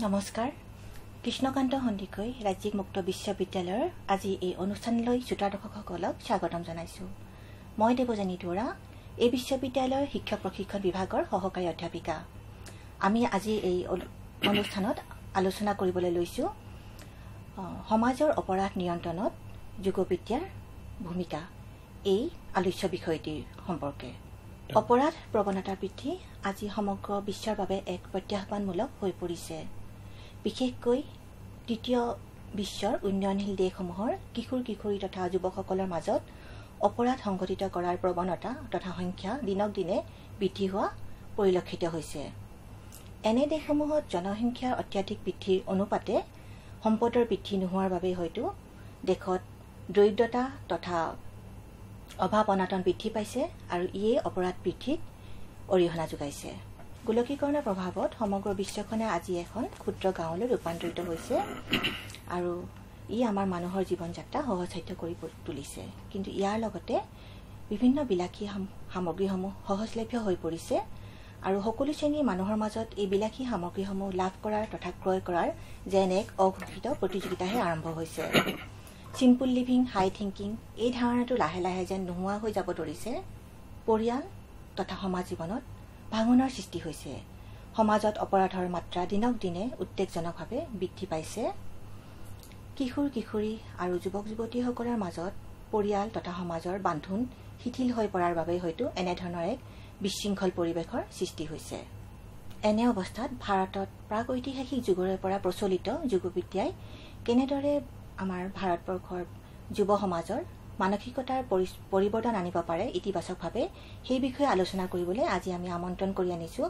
নমস্কাৰ। কৃষ্ণকান্ত সন্দিকৈ ৰাজ্যিক মুক্ত বিশ্ববিদ্যালয়ৰ আজি এই অনুষ্ঠানলৈ শ্ৰোতা দৰ্শকসকলক স্বাগতম জনাইছোঁ। মই দেৱযানী দুৱৰা এই বিশ্ববিদ্যালয়ৰ শিক্ষক প্ৰশিক্ষণ বিভাগৰ সহকাৰী অধ্যাপিকা। আমি আজি এই অনু- অনুষ্ঠানত আলোচনা কৰিবলৈ লৈছোঁ সমাজৰ অপৰাধ নিয়ন্ত্ৰণত যোগবিদ্যাৰ ভূমিকা এই আলোচ্য বিষয়টিৰ সম্পৰ্কে। অপৰাধ প্ৰৱণতা বৃদ্ধি আজি সমগ্ৰ বিশ্বৰ বাবে এক প্ৰত্যাহ্বানমূলক হৈ পৰিছে। বিশেষকৈ তৃতীয় বিশ্বৰ উন্নয়নশীল দেশসমূহৰ কিশোৰ কিশোৰী তথা যুৱকসকলৰ মাজত অপৰাধ সংঘটিত কৰাৰ প্ৰৱণতা তথা সংখ্যা দিনক দিনে বৃদ্ধি হোৱা পৰিলক্ষিত হৈছে। এনে দেশসমূহত জনসংখ্যাৰ অত্যাধিক বৃদ্ধিৰ অনুপাতে সম্পদৰ বৃদ্ধি নোহোৱাৰ বাবে হয়তো দেশত দৰিদ্ৰতা তথা অভাৱ অনাটন বৃদ্ধি পাইছে আৰু ইয়ে অপৰাধ বৃদ্ধিত অৰিহণা যোগাইছে। গোলকীকৰণৰ প্ৰভাৱত সমগ্ৰ বিশ্বখনে আজি এখন ক্ষুদ্ৰ গাঁৱলৈ ৰূপান্তৰিত হৈছে আৰু ই আমাৰ মানুহৰ জীৱন যাত্ৰা সহজসাধ্য কৰি তুলিছে। কিন্তু ইয়াৰ লগতে বিভিন্ন বিলাসী সাম- সামগ্ৰীসমূহ সহজলভ্য হৈ পৰিছে আৰু সকলো শ্ৰেণীৰ মানুহৰ মাজত এই বিলাসী সামগ্ৰীসমূহ লাভ কৰাৰ তথা ক্ৰয় কৰাৰ যেন এক অঘোষিত প্ৰতিযোগিতাহে আৰম্ভ হৈছে। চিম্পুল লিভিং হাই থিংকিং এই ধাৰণাটো লাহে লাহে যেন নোহোৱা হৈ যাব ধৰিছে। পৰিয়াল তথা সমাজ জীৱনত ভাঙোনৰ সৃষ্টি হৈছে। সমাজত অপৰাধৰ মাত্ৰা দিনক দিনে উদ্বেগজনকভাৱে বৃদ্ধি পাইছে। কিশোৰ কিশোৰী আৰু যুৱক যুৱতীসকলৰ মাজত পৰিয়াল তথা সমাজৰ বান্ধোন শিথিল হৈ পৰাৰ বাবে হয়তো এনেধৰণৰ এক বিশৃংখল পৰিৱেশৰ সৃষ্টি হৈছে। এনে অৱস্থাত ভাৰতত প্ৰাক ঐতিহাসিক যুগৰে পৰা প্ৰচলিত যোগবিদ্যাই কেনেদৰে আমাৰ ভাৰতবৰ্ষৰ যুৱ সমাজৰ মানসিকতাৰ পৰি- পৰিৱৰ্তন আনিব পাৰে ইতিবাচকভাৱে সেই বিষয়ে আলোচনা কৰিবলৈ আজি আমি আমন্ত্ৰণ কৰি আনিছো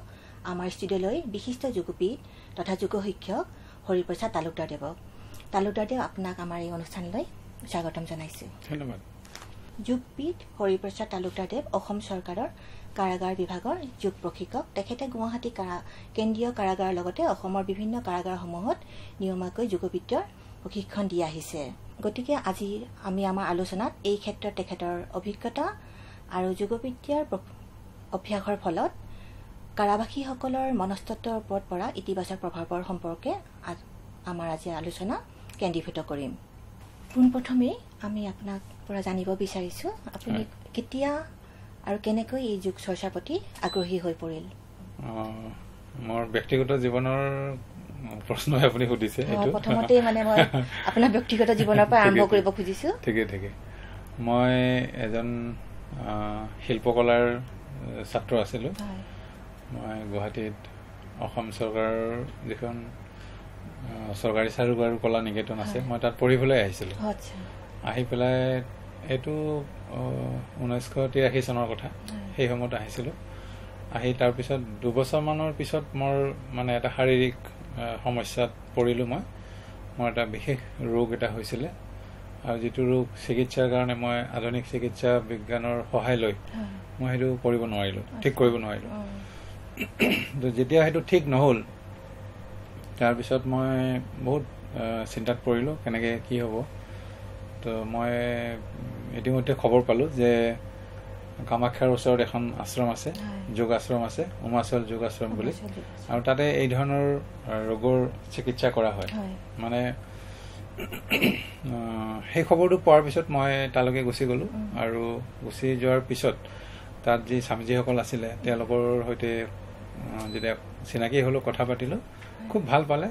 আমাৰ ষ্টুডিঅ'লৈ বিশিষ্ট যোগবিদ তথা যোগ শিক্ষক হৰিপ্ৰসাদ তালুকদাৰদেৱক। তালুকদাৰদেৱ আপোনাক আমাৰ এই অনুষ্ঠানলৈ স্বাগতম জনাইছো। ধন্যবাদ। যোগবিদ হৰিপ্ৰসাদ তালুকদাৰদেৱ অসম চৰকাৰৰ কাৰাগাৰ বিভাগৰ যোগ প্ৰশিক্ষক। তেখেতে গুৱাহাটী কাৰা কেন্দ্ৰীয় কাৰাগাৰৰ লগতে অসমৰ বিভিন্ন কাৰাগাৰসমূহত নিয়মীয়াকৈ যোগবিদ্যাৰ প্ৰশিক্ষণ দি আহিছে গতিকে আজি আমি আমাৰ আলোচনাত এই ক্ষেত্ৰত তেখেতৰ অভিজ্ঞতা আৰু যোগবিদ্যাৰ অভ্যাসৰ ফলত কাৰাবাসীসকলৰ মনস্তত্বৰ ওপৰত পৰা ইতিবাচক প্ৰভাৱৰ সম্পৰ্কে আমাৰ আজি আলোচনা কেন্দ্ৰীভূত কৰিম। পোনপ্ৰথমেই আমি আপোনাক পৰা জানিব বিচাৰিছো আপুনি। কেতিয়া আৰু কেনেকৈ এই যোগ চৰ্চাৰ প্ৰতি আগ্ৰহী হৈ পৰিল? মোৰ ব্যক্তিগত জীৱনৰ প্ৰশ্নই আপুনি সুধিছে প্ৰথমতেই মানে মই আপোনাৰ ব্যক্তিগত জীৱনৰ পৰা আৰম্ভ কৰিব খুজিছো। ঠিকে ঠিকে। মই এজন শিল্পকলাৰ ছাত্ৰ আছিলোঁ। মই গুৱাহাটীত অসম চৰকাৰৰ যিখন চৰকাৰী চাৰুক আৰু কলা নিকেতন আছে। মই তাত পঢ়িবলৈ আহিছিলোঁ। আহি পেলাই এইটো ঊনৈছশ তিৰাশী চনৰ কথা। সেই সময়ত আহিছিলোঁ। আহি তাৰপিছত দুবছৰমানৰ পিছত মোৰ মানে এটা শাৰীৰিক সমস্যাত পৰিলোঁ মই। মোৰ এটা বিশেষ ৰোগ এটা হৈছিলে। আৰু যিটো ৰোগ চিকিৎসাৰ কাৰণে মই আধুনিক চিকিৎসা বিজ্ঞানৰ সহায় লৈ মই সেইটো কৰিব নোৱাৰিলোঁ ঠিক কৰিব নোৱাৰিলোঁ। যেতিয়া সেইটো ঠিক নহ'ল তাৰপিছত মই বহুত চিন্তাত পৰিলোঁ কেনেকৈ কি হ'ব। তো মই ইতিমধ্যে খবৰ পালোঁ যে কামাখ্যাৰ ওচৰত এখন আশ্ৰম আছে। যোগ আশ্ৰম আছে উমাচল যোগ আশ্ৰম বুলি আৰু তাতে এই ধৰণৰ ৰোগৰ চিকিৎসা কৰা হয়। মানে সেই খবৰটো পোৱাৰ পিছত মই তালৈকে গুচি গ'লোঁ। আৰু গুচি যোৱাৰ পিছত তাত যি স্বামীজীসকল আছিলে তেওঁলোকৰ সৈতে যেতিয়া চিনাকি হ'লোঁ কথা পাতিলোঁ। খুব ভাল পালে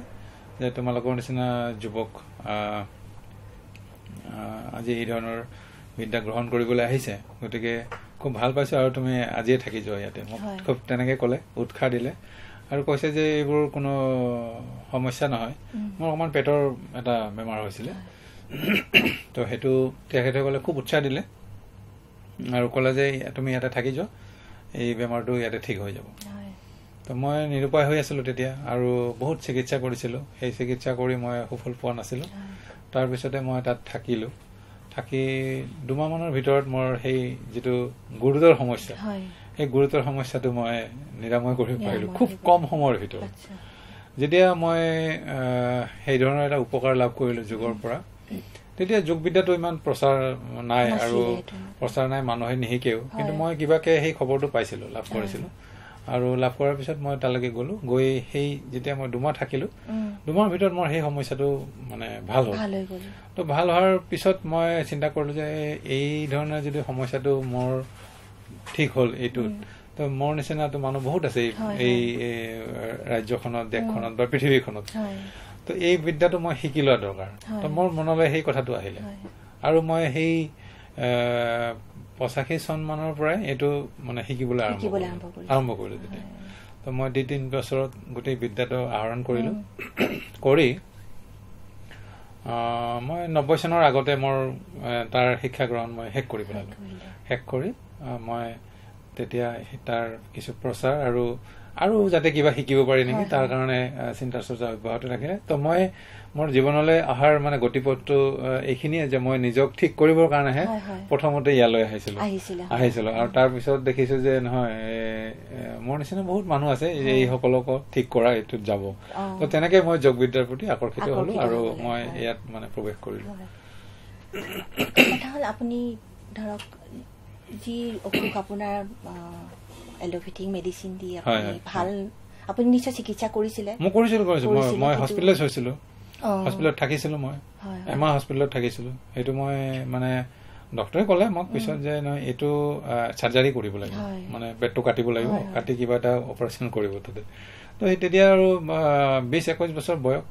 যে তোমালোকৰ নিচিনা যুৱক আজি এই ধৰণৰ বিদ্যা গ্ৰহণ কৰিবলৈ আহিছে। গতিকে খুব ভাল পাইছোঁ আৰু তুমি আজিয়ে থাকি যোৱা ইয়াতে মোক। খুব তেনেকৈ ক'লে উৎসাহ দিলে। আৰু কৈছে যে এইবোৰ কোনো সমস্যা নহয়। মোৰ অকণমান পেটৰ এটা বেমাৰ হৈছিলে। তো সেইটো তেখেতসকলে খুব উৎসাহ দিলে। আৰু ক'লে যে তুমি ইয়াতে থাকি যোৱা। এই বেমাৰটো ইয়াতে ঠিক হৈ যাব। তো মই নিৰুপায় হৈ আছিলোঁ তেতিয়া আৰু বহুত চিকিৎসা কৰিছিলোঁ। সেই চিকিৎসা কৰি মই সুফল পোৱা নাছিলোঁ। তাৰপিছতে মই তাত থাকিলোঁ। থাকি দুমাহমানৰ ভিতৰত মোৰ সেই যিটো গুৰুতৰ সমস্যা সেই গুৰুতৰ সমস্যাটো মই নিৰাময় কৰিব পাৰিলোঁ খুব কম সময়ৰ ভিতৰত। যেতিয়া মই সেই ধৰণৰ এটা উপকাৰ লাভ কৰিলোঁ যোগৰ পৰা তেতিয়া যোগবিদ্যাটো ইমান প্ৰচাৰ নাই আৰু। প্ৰচাৰ নাই মানুহে নিশিকেও। কিন্তু। মই কিবাকে সেই খবৰটো পাইছিলোঁ লাভ। কৰিছিলোঁ। আৰু লাভ কৰাৰ পিছত মই তালৈকে গলো। গৈ সেই যেতিয়া মই দুমাহ থাকিলো দুমাহৰ ভিতৰত মোৰ সেই সমস্যাটো মানে ভাল হ'ল। তো ভাল হোৱাৰ পিছত মই চিন্তা কৰিলো যে এই ধৰণৰ যদি সমস্যাটো মোৰ ঠিক হ'ল এইটোত। তো মোৰ নিচিনাতো মানুহ বহুত আছে এই- ৰাজ্যখনত দেশখনত বা পৃথিৱীখনত। তো এই বিদ্যাটো মই শিকি লোৱা দৰকাৰ। তো মোৰ মনলৈ সেই কথাটো আহিলে। আৰু মই সেই পঁচাশী চন মানৰ পৰাই এইটো মানে শিকিবলৈ আৰম্ভ কৰিলো। তেতিয়া। তো মই দুই তিনি বছৰত গোটেই বিদ্যাটো আহৰণ কৰিলো। কৰি মই নব্বৈ চনৰ আগতে মোৰ তাৰ শিক্ষা গ্ৰহণ মই শেষ কৰি পেলালো। শেষ কৰি মই তেতিয়া তাৰ কিছু প্ৰচাৰ আৰু আৰু যাতে কিবা শিকিব পাৰি নেকি তাৰ। কাৰণে চিন্তা চৰ্চা অব্যাহত ৰাখিলে তো মই মোৰ জীৱনলৈ অহাৰ মানে গতিপথটো এইখিনিয়ে যে মই নিজক ঠিক কৰিবৰ কাৰণেহে। প্ৰথমতে ইয়ালৈ আহিছিলো আহিছিলে আৰু তাৰ পিছত দেখিছো যে নহয় মোৰ নিচিনা বহুত মানুহ আছে যে এইসকলকো ঠিক কৰা এইটোত যাব। তো তেনেকে মই যোগ বিদ্যাৰ প্ৰতি আকৰ্ষিত হলো আৰু মই। ইয়াত মানে প্ৰৱেশ কৰিলো হয়। কথা হ'ল আপুনি ধৰক যি অসুখ আপোনাৰ এল'পেথিক মেডিচিন দি আপুনি। ভাল আপুনি নিশ্চয় চিকিৎসা কৰিছিলে মই কৰিছিলো কৰিছিলো মই হস্পিটেলাইজ হৈছিলো হস্পিটেলত থাকিছিলো মই। এমাহ হস্পিটেলত থাকিছিলো। সেইটো মই মানে ডক্টৰে ক'লে মোক পিছত যে নহয় এইটো চাৰ্জাৰী কৰিব লাগিব। মানে পেটটো কাটিব লাগিব। কাটি কিবা এটা অপাৰেশ্যন কৰিব তাতে। তো সেই তেতিয়া আৰু বিশ একৈশ বছৰ বয়স।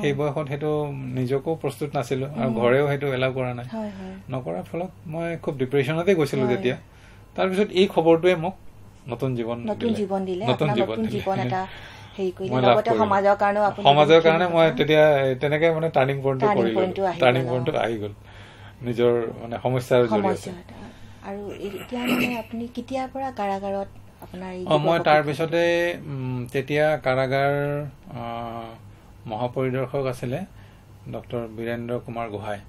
সেই বয়সত সেইটো নিজকো প্ৰস্তুত নাছিলো আৰু ঘৰেও সেইটো এলাউ কৰা নাই। নকৰাৰ ফলত মই খুব ডিপ্ৰেশ্যনতে গৈছিলো। তেতিয়া তাৰপিছত এই খবৰটোৱে মোক নতুন জীৱন নতুন। জীৱন দিলে। নতুন। জীৱন এটা হেৰি কৰিলে লগতে। সমাজৰ কাৰণেও কাৰণে মই তেতিয়া তেনেকে মানে টাৰ্ণিং পইণ্টটো কৰি টাৰ্ণিং পইণ্টটো। আহি গ'ল নিজৰ মানে সমস্যাৰ জৰিয়তে। আৰু এতিয়া মানে আপুনি কেতিয়াৰ পৰা কাৰাগাৰত আপোনাৰ মই যুৱ তাৰ প্ৰশিক্ষণ- পিছতে উম, তেতিয়া কাৰাগাৰ মহাপৰিদৰ্শক আছিলে ডক্টৰ বীৰেন্দ্ৰ কুমাৰ গোহাঁই।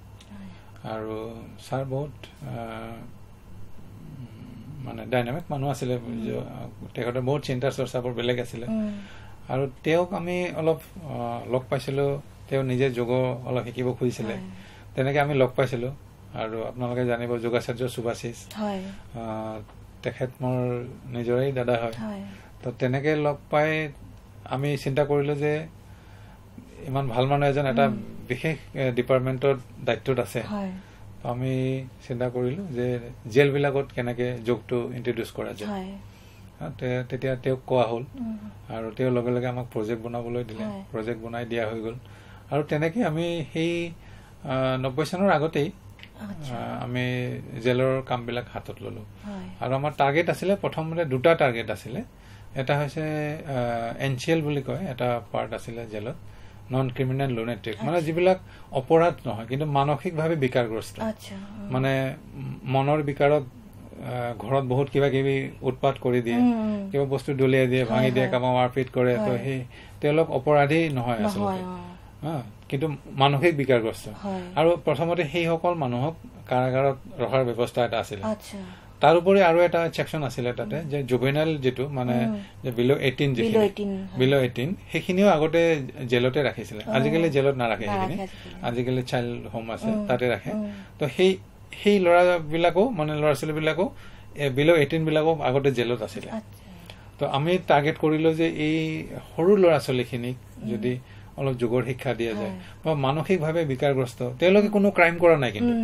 আৰু ছাৰ বহুত মানে ডাইনামিক মানুহ আছিলে। তেখেতৰ বহুত চিন্তা চৰ্চাবোৰ বেলেগ আছিলে। আৰু তেওঁক আমি অলপ লগ পাইছিলো। তেওঁ নিজে যোগ অলপ শিকিব খুজিছিলে। তেনেকে আমি লগ পাইছিলো। আৰু আপোনালোকে জানিব যোগাচাৰ্য সুভাশিষ তেখেত মোৰ নিজৰেই দাদা হয়। তো তেনেকে লগ পাই আমি চিন্তা কৰিলো যে ইমান ভাল মানুহ এজন এটা বিশেষ ডিপাৰ্টমেণ্টৰ দায়িত্বত আছে। আমি চিন্তা কৰিলো যে জেলবিলাকত কেনেকে যোগটো ইন্ট্ৰডিউচ কৰা যায়। তেতিয়া তেওঁক কোৱা হ'ল। আৰু তেওঁ লগে লগে আমাক প্ৰজেক্ট বনাবলৈ দিলে। প্ৰজেক্ট বনাই দিয়া হৈ গ'ল। আৰু তেনেকে আমি সেই নব্বৈ চনৰ আগতেই আমি জেলৰ কামবিলাক হাতত ললো। আৰু আমাৰ টাৰ্গেট আছিলে প্ৰথমতে দুটা টাৰ্গেট আছিলে। এটা হৈছে এন চি এল বুলি কয় এটা পাৰ্ট আছিলে জেলত। নন ক্ৰিমিনেল লুনেট্ৰিক মানে যিবিলাক অপৰাধ নহয় কিন্তু মানসিকভাৱে বিকাৰগ্ৰস্ত। মানে মনৰ বিকাৰত ঘৰত বহুত কিবা কিবি উৎপাত কৰি দিয়ে কিবা বস্তু দলিয়াই দিয়ে ভাঙি দিয়ে। কাৰোবাক মাৰপিট কৰে তো। সেই তেওঁলোক অপৰাধী নহয় আচলতে কিন্তু মানসিক বিকাৰগ্ৰস্ত আৰু প্ৰথমতে সেইসকল মানুহক কাৰাগাৰত ৰখাৰ ব্যৱস্থা এটা আছিলে তাৰোপৰি আৰু এটা ছেকশ্যন আছিলে তাতে যে জুভেনাইল যিটো মানে বিল' এইটিন Below যিখিনি 18, হয়। বিল' এইটিন সেইখিনিও আগতে জেলতে ৰাখিছিলে। আজিকালি জেলত নাৰাখে সেইখিনি আজিকালি। চাইল্ড হোম আছে তাতে ৰাখে। তো সেই সেই ল'ৰাবিলাকো মানে ল'ৰা ছোৱালীবিলাকো বিল' এইটিন বিলাকো আগতে জেলত আছিলে। তো আমি টাৰ্গেট কৰিলো যে এই সৰু ল'ৰা ছোৱালীখিনিক যদি অলপ যোগৰ শিক্ষা দিয়া যায় বা মানসিকভাৱে বিকাৰগ্ৰস্ত তেওঁলোকে কোনো ক্ৰাইম কৰা নাই কিন্তু।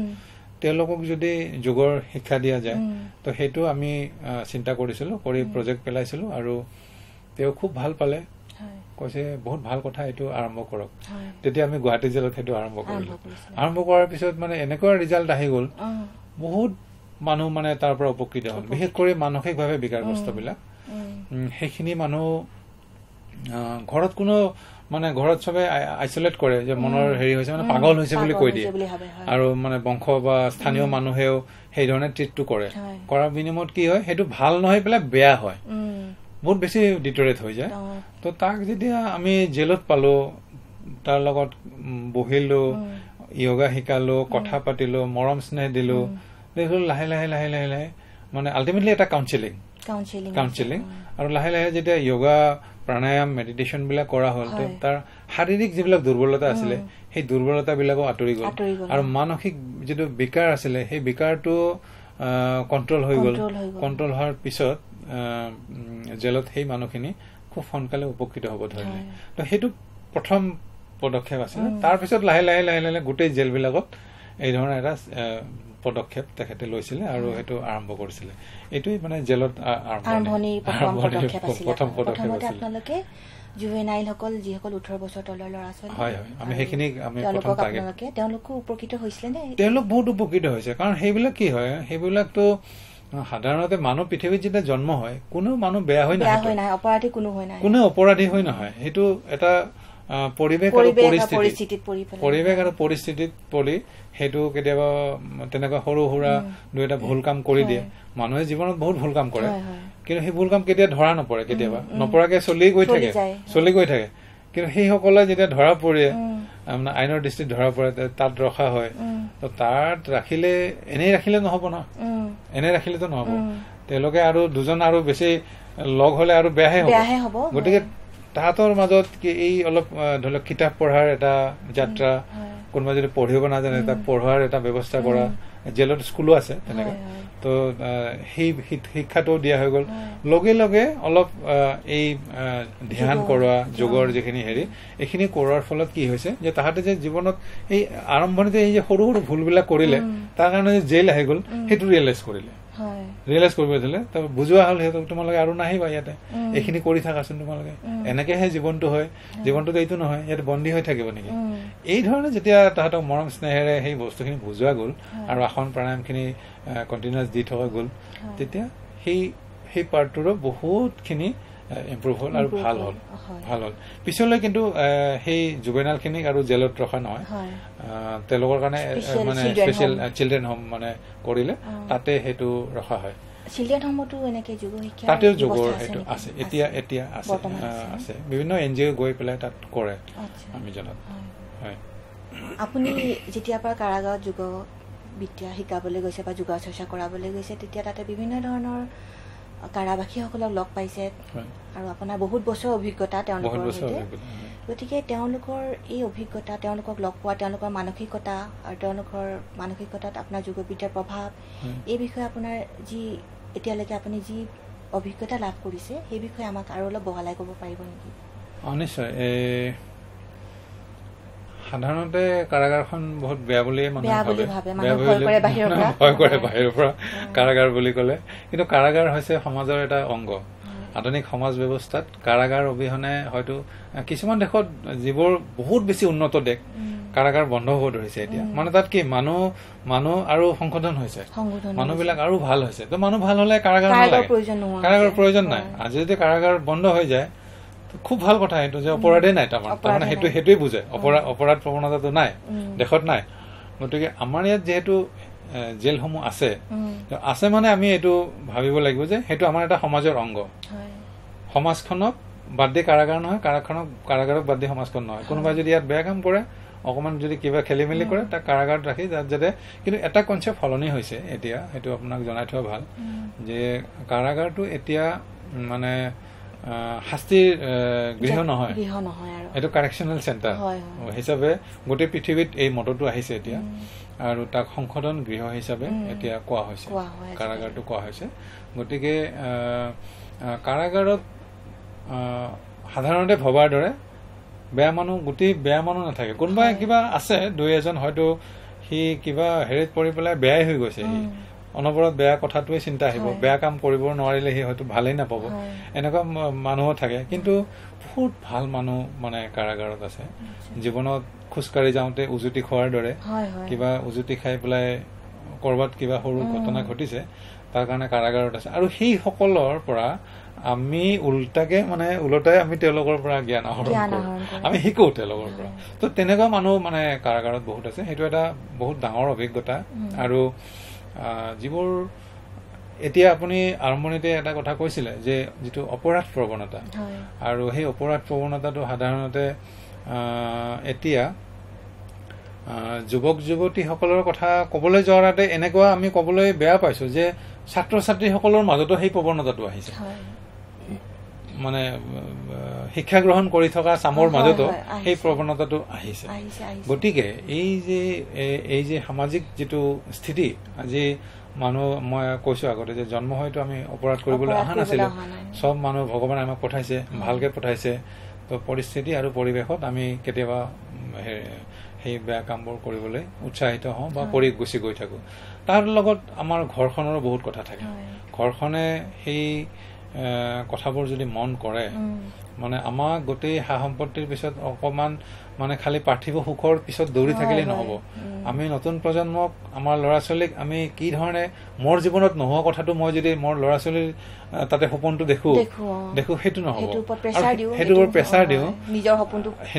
তেওঁলোকক যদি যোগৰ শিক্ষা দিয়া যায়। তো সেইটো আমি চিন্তা কৰিছিলো কৰি প্ৰজেক্ট পেলাইছিলো আৰু তেওঁ খুব ভাল পালে। কৈছে বহুত ভাল কথা এইটো আৰম্ভ কৰক। তেতিয়া আমি গুৱাহাটী জিলাত সেইটো আৰম্ভ কৰিলো। আৰম্ভ কৰাৰ পিছত মানে এনেকুৱা ৰিজাল্ট আহি গ'ল। বহুত মানুহ মানে তাৰ পৰা উপকৃত হ'ল। বিশেষ কৰি মানসিকভাৱে বিকাৰগ্ৰস্ত বিলাক উম, উম, সেইখিনি মানুহ ঘৰত কোনো মানে ঘৰত চবে আইচলেট কৰে যে মনৰ হেৰি হৈছে মানে পাগল হৈছে বুলি কৈ দিয়ে। আৰু মানে বংশ বা স্থানীয় মানুহেও সেই ধৰণে ট্ৰিটটো কৰে। কৰাৰ বিনিময়ত কি হয় সেইটো ভাল নহয় পেলাই বেয়া হয়। বহুত বেছি ডিটৰেট হৈ যায়। তো তাক যেতিয়া আমি জেলত পালো তাৰ লগত বহিলো য়োগা শিকালো কথা পাতিলো মৰম স্নেহ দিলো দেখিলো লাহে লাহে লাহে লাহে লাহে মানে আল্টিমেটলি এটা কাউন্সিলিং কাউন্সিলিং আৰু লাহে লাহে যেতিয়া য়োগা প্ৰাণায়াম মেডিটেশ্যন বিলাক কৰা হ'ল। তাৰ শাৰীৰিক যিবিলাক দুৰ্বলতা আছিলে সেই দুৰ্বলতা বিলাকো আঁতৰি গ'ল। আৰু মানসিক যিটো বিকাৰ আছিলে সেই বিকাৰটো কণ্ট্ৰল হৈ গ'ল। কণ্ট্ৰল হোৱাৰ পিছত জেলত সেই মানুহখিনি খুব সোনকালে উপকৃত হ'ব ধৰিলে। তো সেইটো প্ৰথম পদক্ষেপ আছিলে। তাৰপিছত লাহে লাহে লাহে লাহে গোটেই জেলবিলাকত এই ধৰণৰ এটা পদক্ষেপ তেখেতে লৈছিলে আৰু সেইটো আৰম্ভ কৰিছিলে। এইটোৱেই মানে জেলত প্ৰথম পদক্ষেপ আছিলে। জুভেনাইলসকল যিসকল ওঠৰ বছৰ তলৰ ল'ৰা ছোৱালী হয়, হয়। আমি সেইখিনিক আমি প্ৰথম তেওঁলোকক target- আপোনালোকে তেওঁলোকো উপকৃত হৈছিলে নে? তেওঁলোক বহুত উপকৃত হৈছে। কাৰণ সেইবিলাক কি হয় সেইবিলাকতো সাধাৰণতে মানুহ পৃথিৱীত যেতিয়া জন্ম হয় কোনো মানুহ বেয়া হৈ বেয়া হৈ নহয় নাই অপৰাধী কোনো হৈ নাই কোনো অপৰাধী হৈ নহয় সেইটো এটা পৰিৱেশ আৰু পৰিস্থিতিত পৰিৱেশ আৰু পৰিস্থিতিত পৰি সেইটো কেতিয়াবা তেনেকুৱা সৰু সুৰা দুই এটা ভুল কাম কৰি দিয়ে। মানুহে জীৱনত বহুত ভুল কাম কৰে। কিন্তু সেই ভুল কাম কেতিয়া ধৰা নপৰে কেতিয়াবা। নপৰাকে চলি গৈ থাকে। চলি গৈ থাকে। কিন্তু সেইসকলে যেতিয়া ধৰা পৰে মানে আইনৰ দৃষ্টিত ধৰা পৰে তাত ৰখা হয়। তো তাত ৰাখিলে এনেই ৰাখিলে নহব ন? এনেই ৰাখিলেতো নহব। তেওঁলোকে আৰু দুজন আৰু বেছি লগ হলে আৰু বেয়াহে হ'ব, গতিকে। তাহাঁতৰ মাজত কি এই অলপ ধৰি লওক কিতাপ পঢ়াৰ এটা যাত্ৰা হয়। কোনোবা যদি পঢ়িব নাজানে তাক পঢ়োৱাৰ এটা ব্যৱস্থা কৰা জেলত স্কুলো আছে তেনেকে। তো সেই শিক- শিক্ষাটো দিয়া হৈ গ'ল। লগে লগে অলপ এই ধ্যান কৰোৱা যোগৰ। যিখিনি হেৰি এইখিনি কৰোৱাৰ ফলত কি হৈছে যে তাহাঁতে যে জীৱনত এই আৰম্ভণিতে এই যে সৰু সৰু ভুলবিলাক কৰিলে তাৰ কাৰণে যে জেল আহি গ'ল সেইটো ৰিয়েলাইজ কৰিলে। ৰিয়েলাইজ কৰিব তাৰপৰা বুজোৱা হ'ল সিহঁতক তোমালোকে আৰু নাহিবা ইয়াতে। এইখিনি কৰি থাকাচোন তোমালোকে। এনেকেহে জীৱনটো হয়। জীৱনটোতো এইটো নহয় ইয়াতে বন্দী হৈ থাকিব নেকি? এই ধৰণে যেতিয়া তাহাঁতক মৰম স্নেহেৰে সেই বস্তুখিনি বুজোৱা গ'ল আৰু আসন প্ৰাণায়ামখিনি কণ্টিনিউৱাছ দি থকা গ'ল তেতিয়া সেই সেই পাৰ্টটোৰো বহুতখিনি ইম্প্ৰুভ হ'ল আৰু ভাল হ'ল। ভাল হ'ল। পিছলৈ কিন্তু সেই জুবেনালখিনিক আৰু জেলত ৰখা নহয়। তেওঁলোকৰ কাৰণে মানে স্পেচিয়েল. চিলড্ৰেন হোম মানে কৰিলে। তাতে সেইটো ৰখা হয়। চিলড্ৰেন হোমতো এনেকে শিক্ষা তাতেও যোগৰ সেইটো আছে এতিয়া এতিয়া আছে আছে। বিভিন্ন এন জি অ' গৈ পেলাই তাত কৰে আমি জনাত। হয়। আপুনি যেতিয়াৰ পৰা কাৰাগাৰত যোগ বিদ্যা শিকাবলৈ গৈছে বা যোগা চৰ্চা কৰাবলৈ গৈছে তেতিয়া তাতে বিভিন্ন ধৰণৰ কাৰাবাসীসকলক লগ পাইছে। আৰু আপোনাৰ বহুত বছৰ অভিজ্ঞতা তেওঁলোকৰ সৈতে। গতিকে তেওঁলোকৰ এই অভিজ্ঞতা তেওঁলোকক লগ পোৱা তেওঁলোকৰ মানসিকতা আৰু তেওঁলোকৰ মানসিকতাত আপোনাৰ যোগবিদ্যাৰ প্ৰভাৱ। এই বিষয়ে আপোনাৰ যি এতিয়ালৈকে আপুনি যি অভিজ্ঞতা লাভ কৰিছে সেই বিষয়ে আমাক আৰু অলপ বহলাই ক'ব পাৰিব নেকি? অ নিশ্চয়। সাধাৰণতে কাৰাগাৰখন বহুত বেয়া বুলিয়ে মানুহে বেয়া বুলি ভাবে। ভয় কৰে বাহিৰৰ পৰা। কাৰাগাৰ বুলি ক'লে। কিন্তু কাৰাগাৰ হৈছে সমাজৰ এটা অংগ। আধুনিক সমাজ ব্যৱস্থাত কাৰাগাৰ অবিহনে হয়তো কিছুমান দেশত যিবোৰ বহুত বেছি উন্নত দেশ কাৰাগাৰ বন্ধ হ'ব ধৰিছে এতিয়া। মানে তাত কি মানুহ মানুহ আৰু সংশোধন হৈছে। মানুহবিলাক আৰু ভাল হৈছে। তো মানুহ ভাল হলে কাৰাগাৰ কাৰাগাৰ নালাগে। প্ৰয়োজন কাৰাগাৰৰ নাই। আজি যদি কাৰাগাৰ বন্ধ হৈ যায় খুব ভাল কথা এইটো যে অপৰাধে নাই তাৰমানে। তাৰমানে সেইটো। সেইটোৱে বুজে। অপৰাধ অপৰাধ প্ৰৱণতাটো নাই। দেশত নাই। গতিকে আমাৰ ইয়াত যিহেতু জেলসমূহ আছে আছে মানে আমি এইটো ভাবিব লাগিব যে সেইটো আমাৰ এটা সমাজৰ অংগ। সমাজখনক বাদ দি কাৰাগাৰ নহয় কাৰাগাৰখনক কাৰাগাৰক বাদ দি সমাজখন নহয়। কোনোবাই যদি ইয়াত বেয়া কাম কৰে অকমান যদি কিবা খেলি মেলি কৰে তাক কাৰাগাৰত ৰাখি তাত যাতে কিন্তু এটা কনচেপ্ট সলনি হৈছে এতিয়া সেইটো আপোনাক জনাই থোৱা ভাল। যে কাৰাগাৰটো এতিয়া মানে শাস্তিৰ গৃহ নহয়। এইটো কাৰেকশ্যনেল চেণ্টাৰ। হিচাপে গোটেই পৃথিৱীত এই মটৰটো আহিছে এতিয়া। আৰু তাক সংশোধন গৃহ হিচাপে এতিয়া কোৱা হৈছে। কাৰাগাৰটো কোৱা হৈছে। গতিকে কাৰাগাৰত সাধাৰণতে ভবাৰ দৰে বেয়া মানুহ গোটেই বেয়া মানুহ নাথাকে। কোনোবাই কিবা আছে দুই এজন হয়তো সি কিবা হেৰিত পৰি পেলাই বেয়াই হৈ গৈছে সি। অনবৰত বেয়া কথাটোৱে চিন্তা আহিব। বেয়া কাম কৰিব নোৱাৰিলে সি হয়তো ভালেই নাপাব। এনেকুৱা মানুহো থাকে। কিন্তু বহুত ভাল মানুহ মানে কাৰাগাৰত আছে। জীৱনত খোজকাঢ়ি যাওঁতে উজুতি খোৱাৰ দৰে। কিবা উজুতি খাই পেলাই কৰবাত কিবা সৰু ঘটনা ঘটিছে তাৰ কাৰণে কাৰাগাৰত আছে। আৰু সেই সকলৰ পৰা আমি উল্টাকে মানে ওলটাই আমি তেওঁলোকৰ পৰা জ্ঞান আহৰণ কৰো। আমি শিকো তেওঁলোকৰ পৰা। তো তেনেকুৱা মানুহ মানে কাৰাগাৰত বহুত আছে। সেইটো এটা বহুত ডাঙৰ অভিজ্ঞতা। আৰু যিবোৰ এতিয়া আপুনি আৰম্ভণিতে এটা কথা কৈছিলে যে যিটো অপৰাধ প্ৰৱণতা আৰু সেই অপৰাধ প্ৰৱণতাটো সাধাৰণতে এতিয়া যুৱক যুৱতীসকলৰ কথা ক'বলৈ যোৱাতে এনেকুৱা আমি ক'বলৈ বেয়া পাইছো যে ছাত্ৰ ছাত্ৰীসকলৰ মাজতো সেই প্ৰৱণতাটো আহিছে। মানে শিক্ষা গ্ৰহণ কৰি থকা চামৰ মাজতো। সেই প্ৰৱণতাটো আহিছে। গতিকে এই যে এই যে সামাজিক যিটো স্থিতি আজি মানুহ মই কৈছো আগতে যে জন্ম হয়তো আমি অপৰাধ কৰিবলৈ অহা নাছিলো। চব মানুহ ভগৱানে আমাক পঠাইছে ভালকে পঠাইছে। তো পৰিস্থিতি আৰু পৰিৱেশত আমি কেতিয়াবা সেই বেয়া কামবোৰ কৰিবলৈ উৎসাহিত হওঁ বা কৰি গুচি গৈ থাকো। তাৰ লগত আমাৰ ঘৰখনৰো বহুত কথা থাকে। ঘৰখনে সেই কথাবোৰ যদি মন কৰে মানে আমাক গোটেই সা সম্পত্তিৰ পিছত অকমান মানে খালি পাৰ্থিৱ সুখৰ পিছত দৌৰি থাকিলেই হয়। নহব। আমি নতুন প্ৰজন্মক আমাৰ ল'ৰা ছোৱালীক আমি কি ধৰণে মোৰ জীৱনত নোহোৱা কথাটো মই যদি মোৰ ল'ৰা ছোৱালীৰ তাতে সপোনটো দেখো দেখো, সেইটো নহব। আৰু প্ৰেছাৰ দিওঁ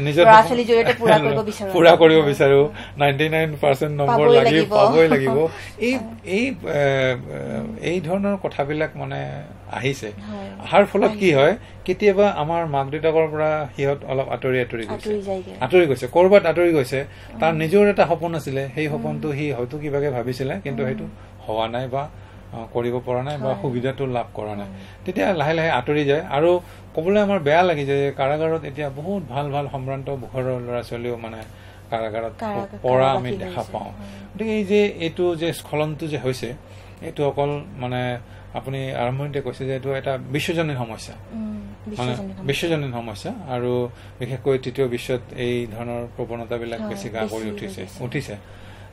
নিজৰ পুৰা কৰিব বিচাৰো। নাইনটি নাইন পাৰ্চেণ্ট নম্বৰ লাগিব। পাবই লাগিব। এই এই ধৰণৰ কথাবিলাক মানে আহিছে। অহাৰ ফলত কি হয় কেতিয়াবা আমাৰ মাক দেউতাকৰ পৰা সিহঁত অলপ আঁতৰি আঁতৰি গৈছে। আঁতৰি গৈছে কৰবাত আঁতৰি গৈছে। তাৰ নিজৰ এটা সপোন আছিলে সেই সপোনটো সি হয়তো কিবাকে ভাবিছিলে কিন্তু সেইটো হোৱা নাই বা কৰিব পৰা নাই বা। সুবিধাটো লাভ কৰা নাই। তেতিয়া লাহে লাহে আঁতৰি যায় আৰু ক'বলৈ আমাৰ বেয়া লাগি যায় যে কাৰাগাৰত এতিয়া বহুত ভাল ভাল সম্ভ্ৰান্ত ঘৰৰ ল'ৰা ছোৱালীও মানে কাৰাগাৰত কাৰাগাৰ- পৰা আমি দেখা পাওঁ। গতিকে এই যে এইটো যে স্খলনটো যে হৈছে এইটো অকল মানে আপুনি আৰম্ভণিতে কৈছে যে এইটো এটা বিশ্বজনীন সমস্যা। বিশ্বজনীন সমস্যা। আৰু বিশেষকৈ তৃতীয় বিশ্বত এই ধৰণৰ প্ৰৱণতাবিলাক বেছি গা কৰি উঠিছে। উঠিছে।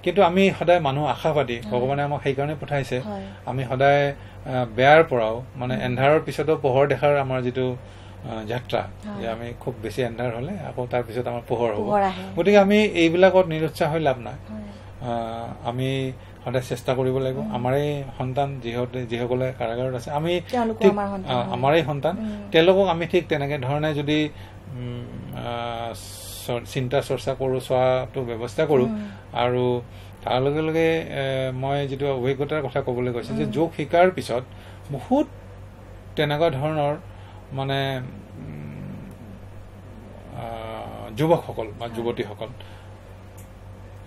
কিন্তু আমি সদায় মানুহ আশাবাদী ভগৱানে আমাক সেইকাৰণে পঠাইছে। আমি সদায় বেয়াৰ পৰাও মানে এন্ধাৰৰ পিছতো পোহৰ দেখাৰ আমাৰ যিটো যাত্ৰা যে আমি খুব বেছি এন্ধাৰ হলে আকৌ তাৰ পিছত আমাৰ পোহৰ হ'ব। গতিকে আমি এইবিলাকত নিৰুৎসাহ হৈ লাভ নাই। আমি সদায় চেষ্টা কৰিব লাগিব। আমাৰে সন্তান যিহঁতে যিসকলে কাৰাগাৰত আছে আমি ঠিক। আমাৰেই সন্তান। তেওঁলোকক আমি ঠিক তেনেকে ধৰণে যদি চিন্তা চৰ্চা কৰোঁ চোৱাটো ব্যৱস্থা কৰোঁ আৰু তাৰ লগে লগে মই যিটো অভিজ্ঞতাৰ কথা ক'বলৈ গৈছো যে যোগ শিকাৰ পিছত বহুত তেনেকুৱা ধৰণৰ মানে যুৱকসকল বা যুৱতীসকল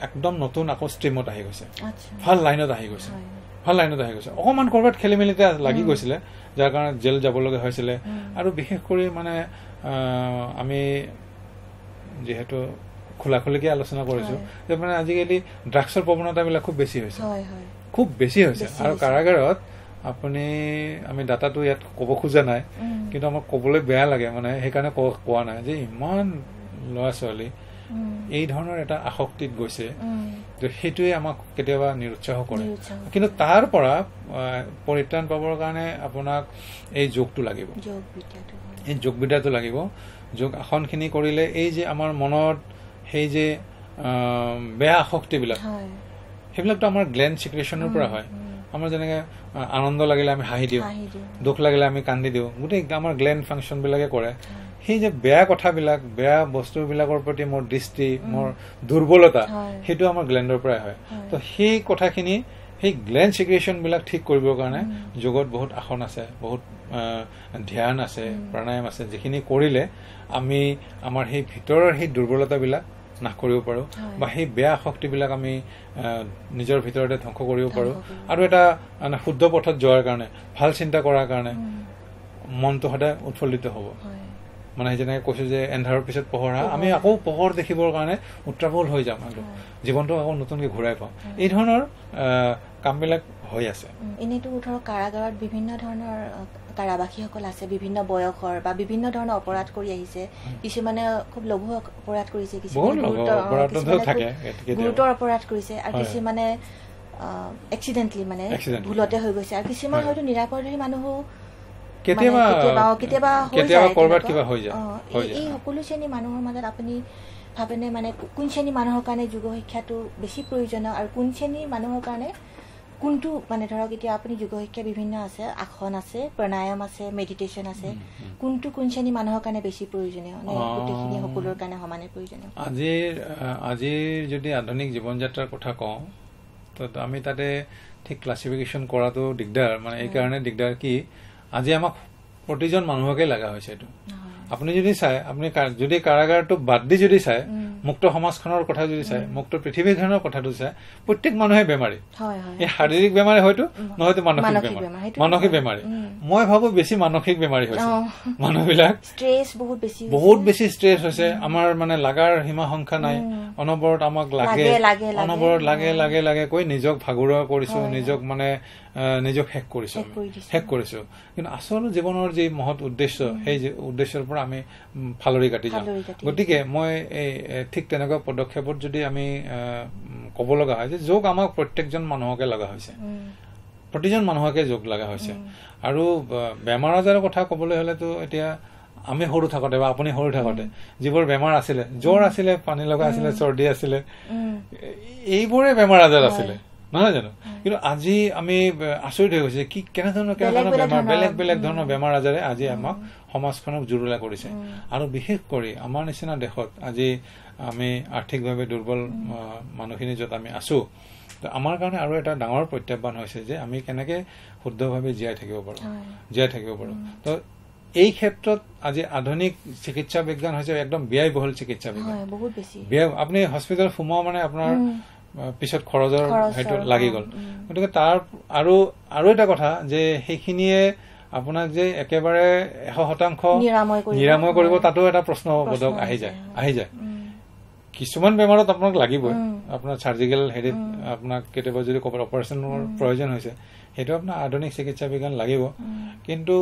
একদম নতুন আকৌ ষ্ট্ৰীমত আহি গৈছে। ভাল লাইনত আহি গৈছে। ভাল লাইনত আহি গৈছে। অকণমান ক'ৰবাত খেলি মেলিতে লাগি গৈছিলে যাৰ কাৰণে জেল যাবলগীয়া হৈছিলে। আৰু বিশেষ কৰি মানে আমি যিহেতু খোলা খুলিকে আলোচনা কৰিছো যে মানে আজিকালি ড্ৰাগছৰ প্ৰৱণতাবিলাক খুব বেছি হৈছে। খুব বেছি হৈছে। আৰু। কাৰাগাৰত আপুনি আমি ডাটাটো ইয়াত ক'ব খোজা নাই কিন্তু আমাক ক'বলৈ বেয়া লাগে মানে সেইকাৰণে কোৱা নাই যে ইমান ল'ৰা ছোৱালী এই ধৰণৰ এটা আসক্তিত গৈছে। যে সেইটোৱে আমাক কেতিয়াবা নিৰুৎসাহ কৰে। কিন্তু তাৰ পৰা পৰিত্ৰাণ পাবৰ কাৰণে আপোনাক এই যোগটো লাগিব। এই যোগবিদ্যাটো লাগিব। যোগ আসনখিনি কৰিলে এই যে আমাৰ মনত সেই যে বেয়া আসক্তিবিলাক সেইবিলাকতো আমাৰ গ্লেণ্ড চিক্ৰেশ্যনৰ পৰা হয়। আমাৰ যেনেকে আনন্দ লাগিলে আমি হাঁহি দিওঁ। হাঁহি দিওঁ। দুখ লাগিলে আমি কান্দি দিওঁ। গোটেই আমাৰ গ্লেণ্ড ফাংচনবিলাকে কৰে। সেই যে বেয়া কথাবিলাক বেয়া বস্তুবিলাকৰ প্ৰতি মোৰ দৃষ্টি মোৰ দুৰ্বলতা। সেইটো আমাৰ গ্লেণ্ডৰ পৰাই হয়। তো সেই কথাখিনি সেই গ্লেণ্ড চিক্ৰেশ্যন বিলাক ঠিক কৰিবৰ কাৰণে যোগত বহুত আসন আছে বহুত ধ্যান আছে প্ৰাণায়াম আছে যিখিনি কৰিলে আমি আমাৰ সেই ভিতৰৰ সেই দুৰ্বলতাবিলাক নাশ কৰিব পাৰোঁ। বা সেই বেয়া শক্তিবিলাক আমি নিজৰ ভিতৰতে ধ্বংস কৰিব পাৰোঁ। আৰু এটা মানে শুদ্ধ পথত যোৱাৰ কাৰণে ভাল চিন্তা কৰাৰ কাৰণে মনটো সদায় উৎফুল্লিত হ'ব। মানে যেনেকে কৈছো যে এন্ধাৰৰ পিছত পোহৰ। আমি আকৌ পোহৰ দেখিবৰ কাৰণে উত্ৰাৱল হৈ যাম একদম জীৱনটো আকৌ নতুনকে ঘূৰাই পাওঁ এই ধৰণৰ কামবিলাক হৈ আছে। এনেইতো ধৰক কাৰাগাৰত বিভিন্ন ধৰণৰ কাৰাবাসীসকল আছে বিভিন্ন বয়সৰ বা বিভিন্ন ধৰণৰ অপৰাধ কৰি আহিছে। কিছুমানে খুব লঘু অপৰাধ কৰিছে কিছুমানে গুৰুতৰ- অপৰাধ কৰিছে আৰু। কিছুমানে এক্সিডেণ্টলি মানে। ভুলতে হৈ গৈছে। আৰু কিছুমান হয়। হয়তো নিৰাপৰাধী মানুহো কেতিয়াবা মানে কেতিয়াবা অ, কেতিয়াবা হৈ কেতিয়াবা যায় কৰবাত তেনেকুৱা। কিবা হৈ যায়। অ, হৈ এই- যায়। এই সকলো শ্ৰেণীৰ মানুহৰ মাজত আপুনি ভাবেনে মানে কোন শ্ৰেণীৰ মানুহৰ কাৰণে যোগ শিক্ষাটো বেছি প্ৰয়োজনীয় আৰু কোন শ্ৰেণীৰ মানুহৰ কাৰণে কোনটো মানে ধৰক এতিয়া আপুনি যোগ শিক্ষা বিভিন্ন আছে আসন আছে প্ৰণায়াম আছে মেডিটেশ্যন আছে কোনটো কোন শ্ৰেণীৰ মানুহৰ কাৰণে বেছি প্ৰয়োজনীয়? নে। গোটেইখিনি সকলোৰ কাৰণে সমানে প্ৰয়োজনীয়। আজিৰ আজিৰ যদি আধুনিক জীৱন যাত্ৰাৰ কথা কওঁ তো আমি তাতে ঠিক ক্লাছিফিকেশ্যন কৰাটো দিগদাৰ। মানে এইকাৰণে দিগদাৰ কি আজি আমাক প্ৰতিজন মানুহকে লগা হৈছে এইটো। আপুনি যদি চাই আপুনি যদি কাৰাগাৰটো বাদ দি যদি চাই। মুক্ত সমাজখনৰ কথা যদি চায় মুক্ত পৃথিৱীখনৰ কথাটো চায় প্ৰত্যেক মানুহে বেমাৰী। এই শাৰীৰিক বেমাৰী হয়তো নহয়তো মানসিক বেমাৰ। মানসিক বেমাৰী। মই ভাবো বেছি মানসিক বেমাৰী হৈছে। মানুহবিলাক বহুত বেছি ষ্ট্ৰেছ হৈছে। আমাৰ মানে লাগাৰ সীমা সংখ্যা নাই। অনবৰত আমাক লাগে। অনবৰত লাগে লাগে লাগে কৈ নিজক ভাগৰুৱা কৰিছো। নিজক মানে নিজক শেষ কৰিছো শেষ কৰিছো। কিন্তু আচল জীৱনৰ যি মহৎ উদ্দেশ্য সেই উদ্দেশ্যৰ পৰা আমি ফালৰি কাটি যাওঁ। গতিকে মই এই ঠিক তেনেকুৱা পদক্ষেপত যদি আমি ক'ব লগা হয় যে যোগ আমাক প্ৰত্যেকজন মানুহকে লগা হৈছে। প্ৰতিজন মানুহকে যোগ লগা হৈছে। আৰু বেমাৰ আজাৰৰ কথা ক'বলৈ হলেতো এতিয়া আমি সৰু থাকোতে বা আপুনি সৰু থাকোতে যিবোৰ বেমাৰ আছিলে জ্বৰ আছিলে পানী লগা আছিলে চৰ্দি আছিলে এইবোৰে বেমাৰ আজাৰ আছিলে। নহয় জানো? কিন্তু আজি আমি আচৰিত হৈ গৈছে কি কেনেধৰণৰ কেনেধৰণৰ বেমাৰ বেলেগ বেলেগ ধৰণৰ বেমাৰ আজাৰে আজি আমাক সমাজখনক জুৰুলা কৰিছে। আৰু বিশেষ কৰি আমাৰ নিচিনা দেশত আজি আমি আৰ্থিকভাৱে দুৰ্বল মানুহখিনি য'ত আমি আছো তো আমাৰ কাৰণে আৰু এটা ডাঙৰ প্ৰত্যাহ্বান হৈছে যে আমি কেনেকে শুদ্ধভাৱে জীয়াই থাকিব পাৰো। জীয়াই থাকিব পাৰো। তো এই ক্ষেত্ৰত আজি আধুনিক চিকিৎসা বিজ্ঞান হৈছে একদম ব্যয়বহুল চিকিৎসা বিজ্ঞান। ব্যয় আপুনি হস্পিটেল সোমোৱা মানে আপোনাৰ পিছত খৰচৰ সেইটো লাগি গ'ল। গতিকে তাৰ আৰু আৰু এটা কথা যে সেইখিনিয়ে আপোনাক যে একেবাৰে এশ শতাংশ নিৰাময় কৰিব। তাতো এটা প্ৰশ্নবোধক প্ৰশ্ন আহি আহি যায় আহি যায়। কিছুমান বেমাৰত আপোনাক লাগিবই। আপোনাৰ চাৰ্জিকেল হেৰিত আপোনাক কেতিয়াবা যদি ক'ৰবাত অপাৰেশ্যনৰ প্ৰয়োজন হৈছে সেইটো আপোনাৰ আধুনিক চিকিৎসা বিজ্ঞান লাগিব। কিন্তু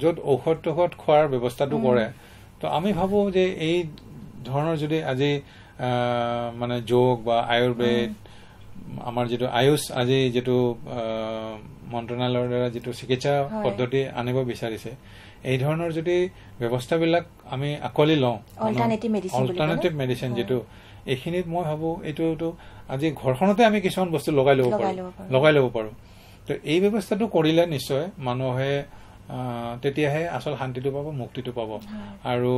য'ত ঔষধ টৌষধ খোৱাৰ ব্যৱস্থাটো কৰে তো আমি ভাবো যে এই ধৰণৰ যদি আজি মানে যোগ বা আয়ুৰ্বেদ আমাৰ যিটো আয়ুষ আজি যিটো মন্ত্ৰণালয়ৰ দ্বাৰা যিটো চিকিৎসা। পদ্ধতি আনিব বিচাৰিছে এই ধৰণৰ যদি ব্যৱস্থাবিলাক আমি আঁকোৱালি লওঁ। অল্টাৰনেটিভ মেডিচিন যিটো এইখিনিত মই ভাবো এইটোতো আজি ঘৰখনতে আমি কিছুমান বস্তু লগাই ল'ব পাৰো। লগাই ল'ব পাৰো তো এই ব্যৱস্থাটো কৰিলে নিশ্চয় মানুহে তেতিয়াহে আচল শান্তিটো পাব মুক্তিটো পাব। আৰু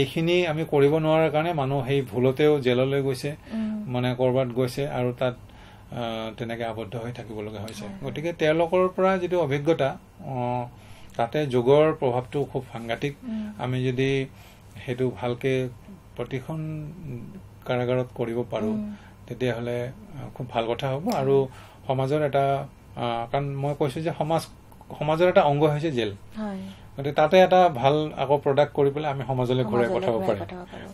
এইখিনি আমি কৰিব নোৱাৰাৰ কাৰণে মানুহ সেই ভুলতেও জেললৈ গৈছে মানে কৰবাত গৈছে আৰু তাত তেনেকে আবদ্ধ হৈ থাকিব লগা হৈছে। গতিকে তেওঁলোকৰ পৰা যিটো অভিজ্ঞতা তাতে যোগৰ প্ৰভাৱটো খুব সাংঘাতিক। আমি যদি সেইটো ভালকে প্ৰতিখন কাৰাগাৰত কৰিব পাৰো তেতিয়াহ'লে খুব ভাল কথা হ'ব। আৰু সমাজৰ এটা কাৰণ মই কৈছো যে সমাজ সমাজৰ এটা অংগ হৈছে জেল। গতিকে তাতে এটা ভাল আকৌ প্ৰডাক্ট কৰি পেলাই আমি সমাজলৈ ঘূৰাই পঠাব পাৰিম।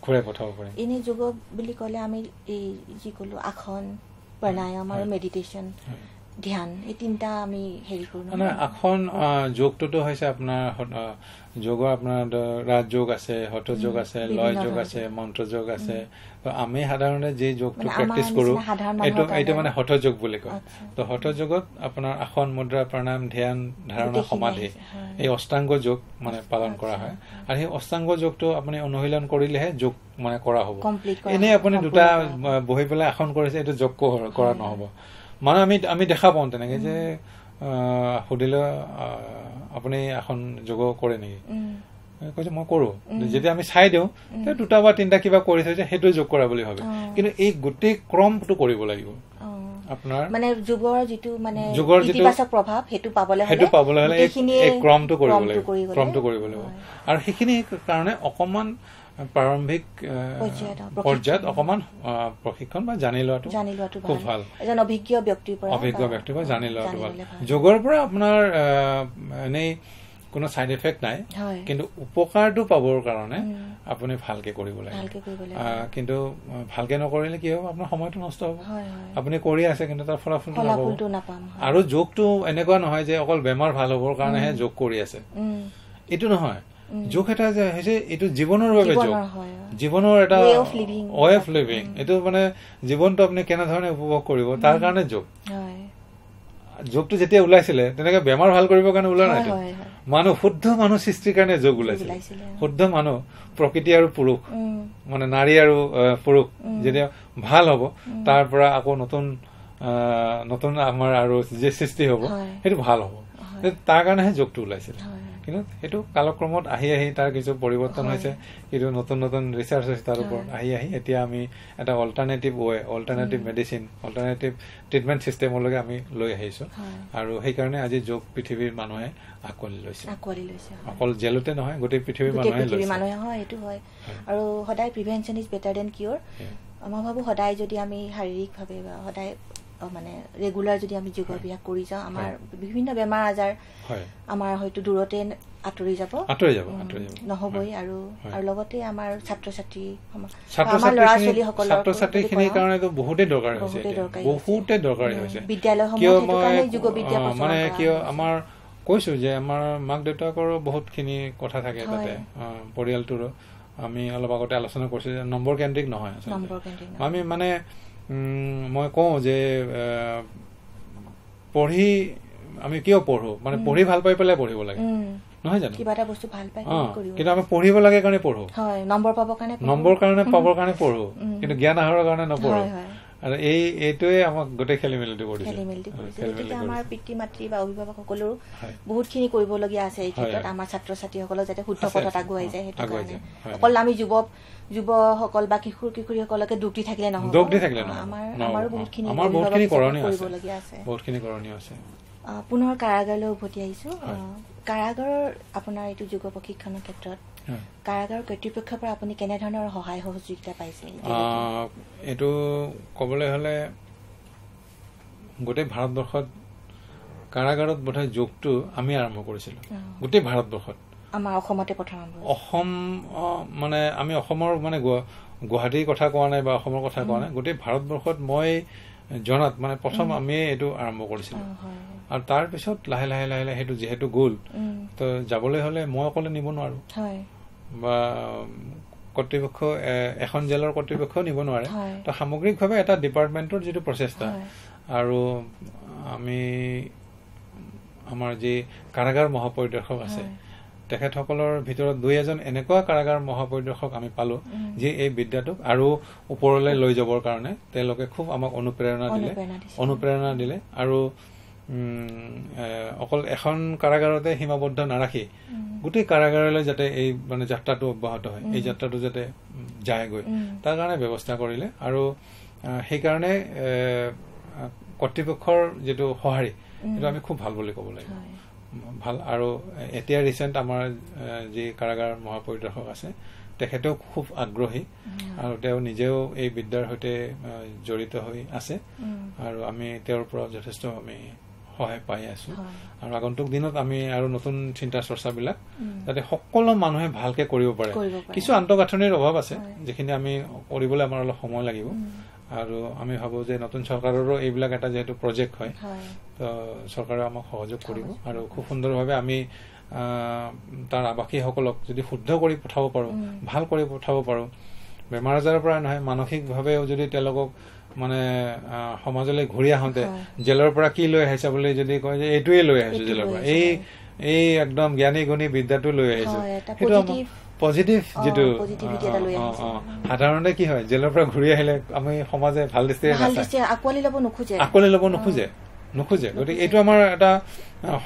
ঘূৰাই পঠাব পাৰিম এনে যোগ বুলি ক'লে আমি এই যি ক'লো আসন প্ৰণায়াম আৰু মেডিটেশ্যন ধ্যান এই তিনিটা আমি হেৰি কৰো মানে আসন যোগটোতো হৈছে আপোনাৰ যোগৰ আপোনাৰ ৰাজযোগ আছে হঠ যোগ আছে লয় যোগ আছে মন্ত্ৰ যোগ আছে। তো আমি সাধাৰণতে যি যোগটো প্ৰেক্টিচ কৰো এইটো এইটো। মানে হঠ যোগ বুলি কয়। তো হঠ যোগত আপোনাৰ আসন মুদ্ৰা প্ৰণায়াম ধ্যান ধাৰণা সমাধি। এই অষ্টাংগ যোগ মানে পালন কৰা হয়। আৰু সেই অষ্টাংগ যোগটো আপুনি অনুশীলন কৰিলেহে যোগ মানে কৰা হ'ব। এনেই আপুনি দুটা বহি পেলাই আসন কৰিছে এইটো যোগ কৰ- নহ'ব। মানে আমি আমি দেখা পাওঁ তেনেকে যে সুধিলে আপুনি আসন যোগ কৰে নেকি? কৈছে মই কৰো। যেতিয়া আমি চাই দিওঁ দুটা বা তিনিটা কিবা কৰি থৈছে সেইটোৱে যোগ কৰা বুলি ভাবে। কিন্তু এই গোটেই ক্ৰমটো কৰিব লাগিব। অ। আপোনাৰ মানে যোগৰ যিটো মানে যোগৰ যিটো- ইতিবাচক প্ৰভাৱ সেইটো পাবলৈ হ'লে সেইটো পাবলৈ হ'লে এই- গোটেইখিনিয়ে এই ক্ৰমটো কৰিব ক্ৰমটো লাগিব। কৰি গ'লে ক্ৰমটো কৰিব লাগিব। হয়। আৰু সেইখিনি কাৰণে অকমান প্ৰাৰম্ভিক পৰ্যায়ত, অ, পৰ্যায়ত প্ৰশিক্ষণ। বা জানি লোৱাটো খুব ভাল। এজন অভিজ্ঞ ব্যক্তিৰ পৰা অভিজ্ঞ ব্যক্তিৰ পৰা জানি লোৱাটো ভাল। যোগৰ পৰা আপোনাৰ এনেই কোনো চাইড এফেক্ট নাই কিন্তু উপকাৰটো পাবৰ কাৰণে। আপুনি ভালকে কৰিব লাগে। কিন্তু ভালকে নকৰিলে কি হ'ব? আপোনাৰ সময়টো নষ্ট হ'ব। আপুনি কৰি আছে কিন্তু তাৰ ফলাফলটো নাপাব। হয়। আৰু যোগটো এনেকুৱা নহয় যে অকল বেমাৰ ভাল হ'বৰ কাৰণেহে যোগ কৰি আছে। এইটো নহয়। যোগ এটা যে হৈছে এইটো জীৱনৰ বাবে যোগ। জীৱনৰ এটা. ৱে অফ লিভিং এইটো মানে জীৱনটো আপুনি কেনেধৰণে উপভোগ কৰিব তাৰ কাৰণে যোগ। হয়। যোগটো যেতিয়া ওলাইছিলে তেনেকে বেমাৰ ভাল কৰিবৰ কাৰণে ওলোৱা হয়। মানুহ শুদ্ধ মানুহ সৃষ্টিৰ কাৰণে যোগ ওলাইছিলে। শুদ্ধ মানুহ প্ৰকৃতি আৰু পুৰুষ। মানে নাৰী আৰু পুৰুষ। যেতিয়া ভাল হ'ব তাৰ পৰা আকৌ নতুন নতুন আমাৰ আৰু যে সৃষ্টি হ'ব। সেইটো ভাল হ'ব। তাৰ কাৰণেহে যোগটো ওলাইছিল। কিন্তু সেইটো কালক্ৰমত আহি আহি তাৰ কিছু পৰিৱৰ্তন। হৈছে কিছু নতুন নতুন ৰিচাৰ্চ হৈছে তাৰ। ওপৰত আহি আহি এতিয়া আমি এটা alternative way alternative medicine alternative treatment ছিষ্টেমলৈকে আমি লৈ আহিছোঁ। আৰু সেইকাৰণে আজি যোগ পৃথিৱীৰ মানুহে আঁকোৱালি লৈছে। অকল জেলতে নহয় গোটেই পৃথিৱীৰ মানুহে হয় হয়। আৰু সদায় prevention is better than cure. মই ভাবোঁ সদায় যদি আমি শাৰীৰিকভাৱে বা সদায় মানে ৰেগুলাৰ যদি আমি যোগাভ্যাস কৰি যাওঁ আমাৰ বিভিন্ন বেমাৰ আজাৰ আমাৰ হয়তো দূৰতে আঁতৰি যাব নহবই। আৰু। আৰু লগতে আমাৰ ছাত্ৰ ছাত্ৰী ছাত্ৰ বা আমাৰ ল'ৰা ছাত্ৰীখিনি ছোৱালীসকলৰ ছাত্ৰ ছাত্ৰীখিনিৰ কাৰণেতো বহুতেই দৰকাৰী হৈছে বহুতেই। দৰকাৰী বহুতে হৈছে। দৰকাৰী উম, হৈছে বিদ্যালয়সমূহত কিয় সেইটো মই কাৰণে যোগ বিদ্যা অ, প্ৰচলন মানে কিয়। আমাৰ কৈছো যে আমাৰ মাক দেউতাকৰো বহুতখিনি কথা থাকে। তাতে পৰিয়ালটোৰো আমি অলপ আগতে আলোচনা কৰিছো যে নম্বৰ কেন্দ্ৰিক নহয় আচলতে। আমি মানে মই কওঁ যে পঢ়ি আমি কিয় পঢ়ো? মানে পঢ়ি ভাল পাই পেলাই পঢ়িব লাগে। নহয় জানো? কিবা এটা বস্তু ভাল পাই কিন্তু আমি পঢ়িব লাগে কাৰণে পঢ়ো। নম্বৰ পাবৰ কাৰণে। নম্বৰ কাৰণে পাবৰ কাৰণে পঢ়ো। কিন্তু জ্ঞান আহৰৰ কাৰণে নপঢ়ো। আৰু এই এইটোৱে আমাক গোটেই খেলি মেলিটো কৰিছে খেলি মেলি কৰিছে গতিকে আমাৰ। পিতৃ মাতৃ বা অভিভাৱকসকলৰো হয়। বহুতখিনি কৰিবলগীয়া আছে এই ক্ষেত্ৰত। আমাৰ ছাত্ৰ ছাত্ৰীসকলক যাতে শুদ্ধ পথত। আগুৱাই যায় সেইটো কাৰণে। অকল আমি যুৱক যুৱসকল বা কিশোৰ কিশোৰীসকলকে দুখ দি থাকিলে নহব দোষ দি থাকিলে অ, নহব। আমাৰ আমাৰো। বহুতখিনি আমাৰ বহুতখিনি অভিভাৱক কৰণীয় আছে কৰিবলগীয়া আছে বহুতখিনি কৰণীয় আছে পুনৰ কাৰাগাৰলৈ উভতি আহিছো। কাৰাগাৰৰ আপোনাৰ এইটো যোগ প্ৰশিক্ষণৰ ক্ষেত্ৰত। কাৰাগাৰ কৰ্তৃপক্ষৰ পৰা আপুনি কেনেধৰণৰ সহায় সহযোগিতা পাইছে এতিয়ালৈকে? আহ, এইটো ক'বলৈ হ'লে গোটেই ভাৰতবৰ্ষত কাৰাগাৰত বোধহয় যোগটো আমি আৰম্ভ কৰিছিলো। গোটেই ভাৰতবৰ্ষত। আমাৰ অসমতে প্ৰথম আৰম্ভ হৈছে। অসম মানে আমি অসমৰ মানে গুৱা- গুৱাহাটীৰ কথা কোৱা নাই বা অসমৰ কথা কোৱা নাই। গোটেই ভাৰতবৰ্ষত মই জনাত মানে প্ৰথম আমি এইটো আৰম্ভ কৰিছিলো। আৰু তাৰ পিছত লাহে লাহে লাহে লাহে সেইটো যিহেতু গ'ল তো যাবলৈ হ'লে মই অকলে নিব নোৱাৰো। হয়। বা কৰ্তৃপক্ষ এখন জেলৰ কৰ্তৃপক্ষও নিব নোৱাৰে। তো সামগ্ৰিকভাৱে এটা ডিপাৰ্টমেণ্টৰ যিটো প্ৰচেষ্টা। আৰু আমি আমাৰ যি কাৰাগাৰ মহাপৰিদৰ্শক আছে। তেখেতসকলৰ ভিতৰত দুই এজন এনেকুৱা কাৰাগাৰ মহাপৰিদৰ্শক আমি পালো। যি এই বিদ্যাটোক আৰু ওপৰলৈ লৈ যাবৰ কাৰণে তেওঁলোকে খুব আমাক অনুপ্ৰেৰণা দিলে অনুপ্ৰেৰণা দিলে আৰু অকল এখন কাৰাগাৰতে সীমাবদ্ধ নাৰাখি গোটেই কাৰাগাৰলৈ যাতে এই মানে যাত্ৰাটো অব্যাহত হয় এই। যাত্ৰাটো যাতে যায়গৈ। তাৰ কাৰণে ব্যৱস্থা কৰিলে আৰু সেইকাৰণে কৰ্তৃপক্ষৰ যিটো সঁহাৰি। সেইটো আমি খুব ভাল বুলি ক'ব লাগিব। ভাল আৰু এতিয়া ৰিচেণ্ট আমাৰ যি কাৰাগাৰ মহাপৰিদৰ্শক আছে তেখেতেও খুব আগ্ৰহী। আৰু তেওঁ নিজেও এই বিদ্যাৰ সৈতে জড়িত হৈ আছে আৰু আমি তেওঁৰ পৰা যথেষ্ট আমি সহায় পাই আছো। আৰু আগন্তুক দিনত আমি আৰু নতুন চিন্তা চৰ্চাবিলাক। যাতে সকলো মানুহে ভালকে কৰিব পাৰে। কিছু আন্তঃগাঁথনিৰ অভাৱ আছে। যিখিনি আমি কৰিবলৈ আমাৰ অলপ সময় লাগিব আৰু আমি ভাবো যে নতুন চৰকাৰৰো এইবিলাক এটা যিহেতু প্ৰজেক্ট হয় তো চৰকাৰে আমাক সহযোগ কৰিব আৰু খুব সুন্দৰভাৱে আমি তাৰ আৱাসীসকলক যদি শুদ্ধ কৰি পঠাব পাৰোঁ। ভাল কৰি পঠাব পাৰোঁ বেমাৰ আজাৰৰ পৰা নহয় মানসিকভাৱেও যদি তেওঁলোকক মানে সমাজলৈ ঘূৰি আহোঁতে। জেলৰ পৰা কি লৈ আহিছা বুলি যদি কয় যে এইটোৱে লৈ আহিছো জেলৰ পৰা এই। এই একদম জ্ঞানী গুণী বিদ্যাটো লৈ আহিছো সেইটো পজিটিভ যিটো। সাধাৰণতে কি হয় জেলৰ পৰা ঘূৰি আহিলে আমি সমাজে ভাল দৃষ্টিৰে আঁকোৱালি ল'ব নোখোজে আকোৱালি ল'ব নোখোজে নোখোজে। গতিকে এইটো আমাৰ এটা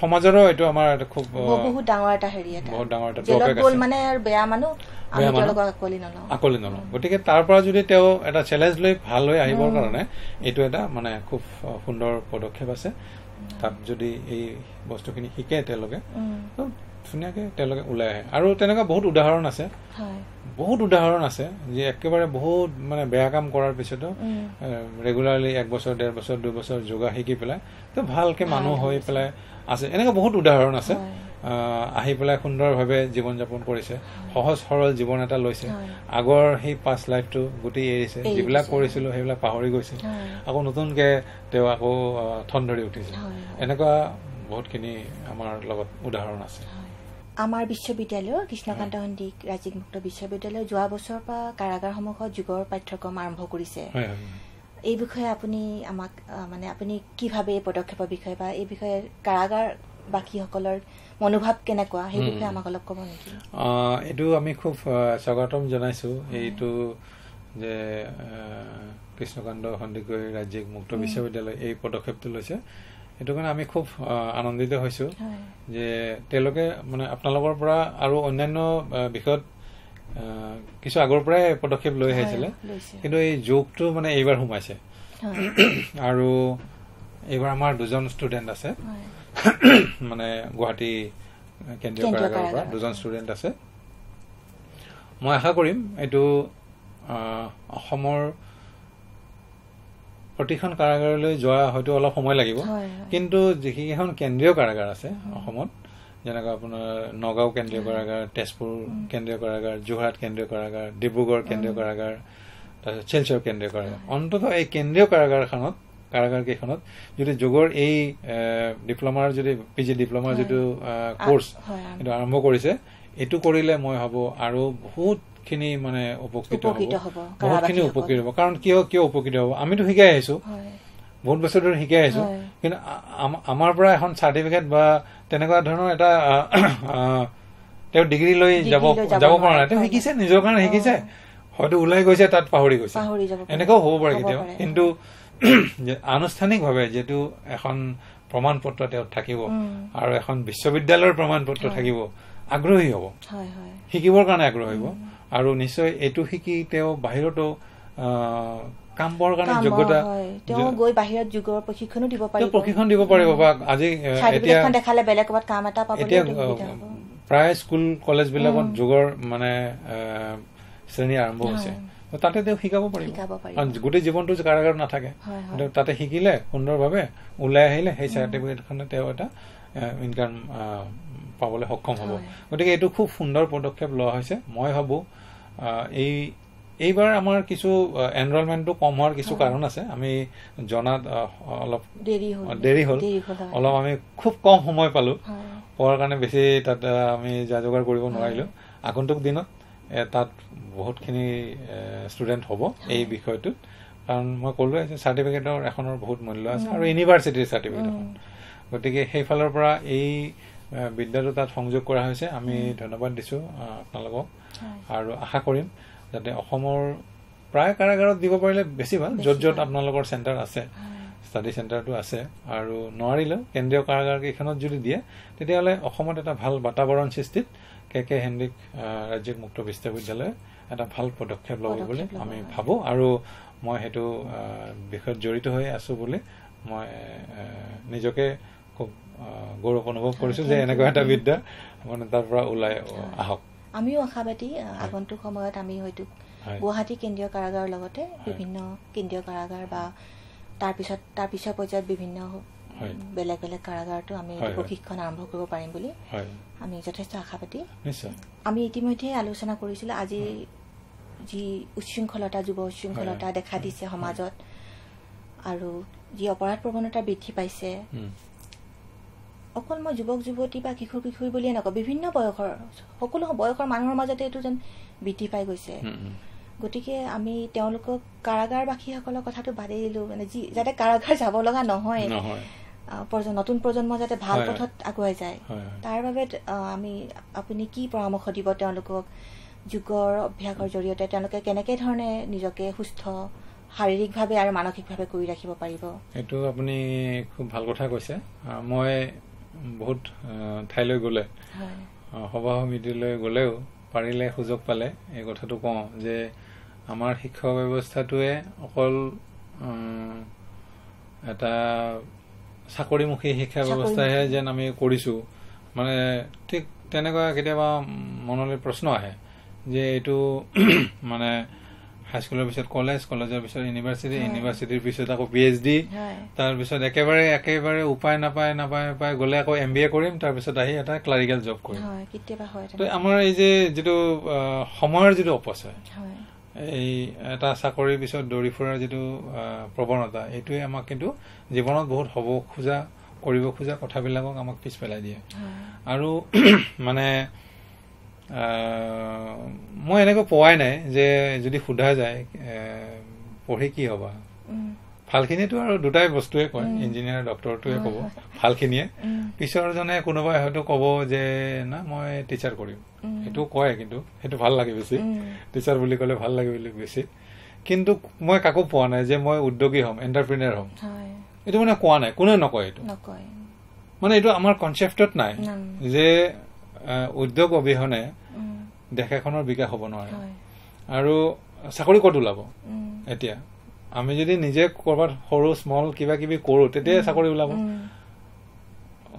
সমাজৰো এইটো আমাৰ এটা খুব বহুত ডাঙৰ এটা হেৰি এটা। বহুত ডাঙৰ এটা জেলত গ'ল। মানে বেয়া মানুহ আমি। তেওঁলোকক আঁকোৱালি নলওঁ। আকোৱালি নলওঁ। গতিকে তাৰ পৰা যদি তেওঁ এটা চেলেঞ্জ লৈ ভাল হৈ আহিবৰ কাৰণে এইটো এটা মানে খুব সুন্দৰ পদক্ষেপ আছে। তাত যদি এই বস্তুখিনি শিকে তেওঁলোকে ধুনীয়াকে তেওঁলোকে ওলাই আহে। আৰু তেনেকুৱা বহুত উদাহৰণ আছে। বহুত উদাহৰণ আছে যে একেবাৰে বহুত মানে বেয়া কাম কৰাৰ পিছতো ৰেগুলাৰলি এক বছৰ ডেৰ বছৰ দুবছৰ যোগা শিকি পেলাই তো ভালকে ভাল মানুহ হৈ। পেলাই আছে এনেকুৱা বহুত উদাহৰণ আছে। আহ, পেলাই সুন্দৰভাৱে জীৱন যাপন কৰিছে সহজ সৰল জীৱন এটা লৈছে। আগৰ সেই পাষ্ট লাইফটো গোটেই এৰিছে এৰি যিবিলাক। কৰিছিলো সেইবিলাক পাহৰি গৈছে। আকৌ নতুনকে তেওঁ আকৌ ঠন ধৰি উঠিছে। এনেকুৱা বহুতখিনি আমাৰ লগত উদাহৰণ আছে। আমাৰ বিশ্ববিদ্যালয়ৰ কৃষ্ণকান্ত সন্দিক ৰাজ্যিক মুক্ত বিশ্ববিদ্যালয় যোৱা বছৰৰ পৰা কাৰাগাৰসমূহত যুগৰ পাঠ্যক্ৰম আৰম্ভ কৰিছে। এই বিষয়ে আপুনি আমাক মানে আপুনি কি ভাবে এই পদক্ষেপৰ বিষয়ে বা এই বিষয়ে কাৰাগাৰবাসীসকলৰ মনোভাৱ কেনেকুৱা সেই বিষয়ে আমাক অলপ ক'ব নেকি? এইটো আমি খুব স্বাগতম জনাইছো। এইটো যে কৃষ্ণকান্ত সন্দিকৈ ৰাজ্যিক মুক্ত বিশ্ববিদ্যালয় এই পদক্ষেপটো লৈছে। সেইটো কাৰণে আমি খুব আনন্দিত হৈছো। যে তেওঁলোকে মানে আপোনালোকৰ পৰা আৰু অন্যান্য বিষয়ত কিছু আগৰ পৰাই পদক্ষেপ লৈ আহিছিলে। কিন্তু এই যোগটো মানে এইবাৰ সোমাইছে। আৰু এইবাৰ আমাৰ দুজন ষ্টুডেণ্ট আছে। মানে গুৱাহাটী কেন্দ্ৰীয় কাৰাগাৰৰ পৰা। দুজন ষ্টুডেণ্ট আছে। মই আশা কৰিম এইটো অসমৰ প্ৰতিখন কাৰাগাৰলৈ যোৱা হয়তো অলপ সময় লাগিব। কিন্তু যিকেইখন কেন্দ্ৰীয় কাৰাগাৰ আছে অসমত যেনেকৈ আপোনাৰ নগাঁও কেন্দ্ৰীয় কাৰাগাৰ তেজপুৰ কেন্দ্ৰীয় কাৰাগাৰ যোৰহাট কেন্দ্ৰীয় কাৰাগাৰ ডিব্ৰুগড় কেন্দ্ৰীয় কাৰাগাৰ তাৰপিছত শিলচৰ কেন্দ্ৰীয় কাৰাগাৰ। অন্ততঃ এই কেন্দ্ৰীয় কাৰাগাৰখনত কাৰাগাৰ কেইখনত যদি যোগৰ এই ডিপ্ল'মাৰ যদি পি জি ডিপ্ল'মাৰ যিটো কোৰ্চ এইটো আৰম্ভ কৰিছে এইটো কৰিলে মই ভাবো আৰু বহুতখিনি মানে উপকৃত হ'ব। বহুতখিনি। উপকৃত হ'ব। কাৰণ কিয় কিয় উপকৃত হ'ব? আমিতো শিকাই আহিছো বহুত বছৰ ধৰি শিকাই আহিছো। কিন্তু আমাৰ পৰা এখন চাৰ্টিফিকেট বা তেনেকুৱা ধৰণৰ এটা তেওঁ ডিগ্ৰী লৈ যাব যাব পৰা নাই। তেওঁ। শিকিছে নিজৰ কাৰণে শিকিছে। হয়তো ওলাই গৈছে তাত পাহৰি গৈছে। এনেকুৱাও হ'ব পাৰে কেতিয়াবা। পাৰে। কিন্তু আনুষ্ঠানিকভাৱে যিটো এখন প্ৰমাণ পত্ৰ তেওঁ থাকিব। আৰু এখন বিশ্ববিদ্যালয়ৰ প্ৰমাণ পত্ৰ থাকিব আগ্ৰহী হ'ব। শিকিবৰ কাৰণে আগ্ৰহ হ'ব। আৰু নিশ্চয় এইটো শিকি তেওঁ বাহিৰতো কাম কাৰণে যোগ্যতা। তেওঁ গৈ বাহিৰত যোগৰ প্ৰশিক্ষণো দিব পাৰিব। প্ৰশিক্ষণ দিব পাৰিব বা আজি এতিয়া দেখালে বেলেগ ক'ৰবাত কাম এটা পাবলৈ প্ৰায় স্কুল কলেজ বিলাকত যোগৰ মানে শ্ৰেণী আৰম্ভ হৈছে। তাতে তেওঁ শিকাব পাৰিব। কাৰণ গোটেই জীৱনটো কাৰাগাৰত নাথাকে। তাতে শিকিলে সুন্দৰভাৱে ওলাই আহিলে সেই চাৰ্টিফিকেটখনে তেওঁ এটা ইনকাম পাবলৈ সক্ষম হ'ব। গতিকে এইটো খুব সুন্দৰ পদক্ষেপ লোৱা হৈছে। মই ভাবো এই এইবাৰ আমাৰ কিছু এনৰলমেণ্টটো কম হোৱাৰ কিছু কাৰণ আছে। আমি জনাত অলপ দেৰি হ'ল। অলপ আমি খুব কম সময় পালো। পোৱাৰ কাৰণে বেছি তাত আমি যা যোগাৰ কৰিব নোৱাৰিলো। আগন্তুক দিনত তাত বহুতখিনি ষ্টুডেণ্ট হ'ব এই বিষয়টোত। কাৰণ মই ক'লোৱে যে চাৰ্টিফিকেটৰ এখনৰ বহুত মূল্য আছে আৰু ইউনিভাৰ্চিটিৰ চাৰ্টিফিকেট এখন গতিকে সেইফালৰ পৰা এই বিদ্যাটো তাত সংযোগ কৰা হৈছে আমি ধন্যবাদ দিছো আপোনালোকক। আৰু আশা কৰিম যাতে অসমৰ প্ৰায় কাৰাগাৰত দিব পাৰিলে বেছি ভাল য'ত য'ত আপোনালোকৰ চেণ্টাৰ আছে ষ্টাডি চেণ্টাৰটো আছে। আৰু নোৱাৰিলেও কেন্দ্ৰীয় কাৰাগাৰ কেইখনত যদি দিয়ে তেতিয়াহ'লে অসমত এটা ভাল বাতাবৰণ সৃষ্টিত কে কে আহ, ৰাজ্যিক মুক্ত বিশ্ববিদ্যালয়ে এটা ভাল পদক্ষেপ ল'ব বুলি আমি। ভাবোঁ। আৰু মই সেইটো বিষয়ত জড়িত হৈ আছো বুলি মই নিজকে খুব গৌৰৱ অনুভৱ কৰিছো যে এনেকুৱা এটা বিদ্যা মানে তাৰ পৰা ওলাই আহক। আমিও আশাবাদী আগন্তুক সময়ত আমি হয়তো হয়। গুৱাহাটী কেন্দ্ৰীয় কাৰাগাৰৰ লগতে বিভিন্ন কেন্দ্ৰীয় কাৰাগাৰ বা তাৰপিছত তাৰ পিছৰ পৰ্যায়ত বিভিন্ন। বেলেগ বেলেগ কাৰাগাৰতো আমি। প্ৰশিক্ষণ আৰম্ভ কৰিব পাৰিম বুলি আমি যথেষ্ট আশাবাদী। আমি ইতিমধ্যে আলোচনা কৰিছিলোঁ আজি যি উচ্ছৃংখলতা যুৱ উচ্ছৃংখলতা হয়, দেখা দিছে সমাজত আৰু যি অপৰাধ প্ৰৱণতা বৃদ্ধি পাইছে অকল মই যুৱক যুৱতী বা কিশোৰ কিশোৰী বুলিয়ে নকওঁ বিভিন্ন বয়সৰ সকলো বয়সৰ মানুহৰ মাজতে এইটো যেন বৃদ্ধি পাই গৈছে। গতিকে আমি তেওঁলোকক কাৰাগাৰবাসীসকলৰ কথাটো বাদেই দিলোঁ মানে যি যাতে কাৰাগাৰ যাব লগা নহয় নতুন প্ৰজন্ম যাতে ভাল। পথত আগুৱাই যায়। তাৰ বাবে আমি আপুনি কি পৰামৰ্শ দিব তেওঁলোকক যোগৰ অভ্যাসৰ জৰিয়তে? তেওঁলোকে কেনেকে ধৰণে নিজকে সুস্থ শাৰীৰিকভাৱে আৰু মানসিকভাৱে কৰি ৰাখিব পাৰিব? এইটো আপুনি খুব ভাল কথা কৈছে। মই বহুত ঠাইলৈ গ'লে। সভা সমিতিলৈ গ'লেও পাৰিলে সুযোগ পালে এই কথাটো কওঁ যে আমাৰ শিক্ষা ব্যৱস্থাটোৱে অকল এটা চাকৰিমুখী শিক্ষা ব্যৱস্থাহে যেন আমি কৰিছো। মানে ঠিক তেনেকুৱা কেতিয়াবা মনলৈ প্ৰশ্ন আহে যে এইটো মানে হাইস্কুলৰ পিছত কলেজ কলেজৰ পিছত ইউনিভাৰ্চিটি ইউনিভাৰ্চিটিৰ পিছত আকৌ পি এইচ ডি তাৰপিছত একেবাৰে একেবাৰে উপায় নাপায় নাপায় নাপায় গ'লে আকৌ এম বি এ কৰিম তাৰপিছত আহি এটা ক্লাৰিকেল জব কৰিম। আমাৰ এই যে যিটো সময়ৰ যিটো অপচয় এই এটা চাকৰিৰ পিছত দৌৰি ফুৰাৰ যিটো প্ৰৱণতা এইটোৱে আমাক কিন্তু জীৱনত বহুত হ'ব খোজা কৰিব খোজা কথাবিলাকক আমাক পিছ পেলাই দিয়ে আৰু মানে মই এনেকৈ পোৱাই নাই যে যদি সোধা যায় পঢ়ি কি হ'বা? ভালখিনিতো আৰু দুটাই বস্তুৱে কয় ইঞ্জিনিয়াৰ ডক্টৰটোৱে ক'ব ভালখিনিয়ে। পিছৰজনে কোনোবাই হয়তো ক'ব যে না মই টিচাৰ কৰিম। সেইটো কয় কিন্তু সেইটো ভাল লাগে বেছি। টিচাৰ বুলি ক'লে ভাল লাগে বুলি বেছি। কিন্তু মই কাকো পোৱা নাই যে মই উদ্যোগী হ'ম এণ্টাৰপ্ৰিনাৰ হ'ম। এইটো মানে কোৱা নাই কোনেও নকয় এইটো। মানে এইটো আমাৰ কনচেপ্টত নাই। যে উদ্যোগ অবিহনে দেশ এখনৰ বিকাশ হ'ব নোৱাৰে। আৰু চাকৰি ক'ত ওলাব? এতিয়া আমি যদি নিজে কৰবাত সৰু স্মল কিবা কিবি কৰো তেতিয়াই চাকৰি ওলাব। উম,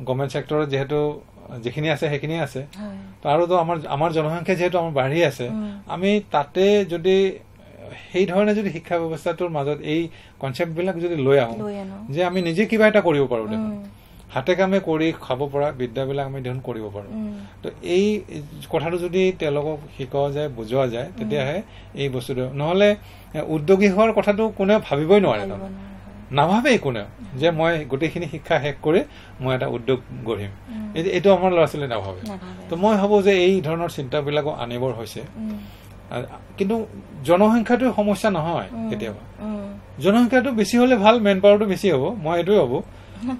গভৰ্ণমেণ্ট ছেক্টৰত যিহেতু যিখিনি আছে সেইখিনিয়ে আছে। আৰুতো আমাৰ আমাৰ জনসংখ্যা যিহেতু আমাৰ বাঢ়ি আছে। আমি তাতে যদি সেই ধৰণে যদি শিক্ষা ব্যৱস্থাটোৰ মাজত এই কনচেপ্ট বিলাক যদি লৈ আহো যে আমি নিজে কিবা এটা কৰিব পাৰো দেখোন। হাতে কামে কৰি খাব পৰা বিদ্যাবিলাক আমি দেখোন কৰিব পাৰো। তো এই কথাটো যদি তেওঁলোকক শিকোৱা যায় বুজোৱা যায় তেতিয়াহে এই বস্তুটো নহলে উদ্যোগী হোৱাৰ কথাটো কোনেও ভাবিবই নোৱাৰে তাৰমানে। নাভাবেই কোনেও যে মই গোটেইখিনি শিক্ষা শেষ কৰি মই এটা উদ্যোগ গঢ়িম। এইটো আমাৰ ল'ৰা ছোৱালীয়ে নাভাবে। তো মই ভাবো যে এই ধৰণৰ চিন্তাবিলাকো আনিবৰ হৈছে। কিন্তু জনসংখ্যাটো সমস্যা নহয় কেতিয়াবা। জনসংখ্যাটো বেছি হলে ভাল মেন পাৱাৰটো বেছি হ'ব মই এইটোৱে ভাবো।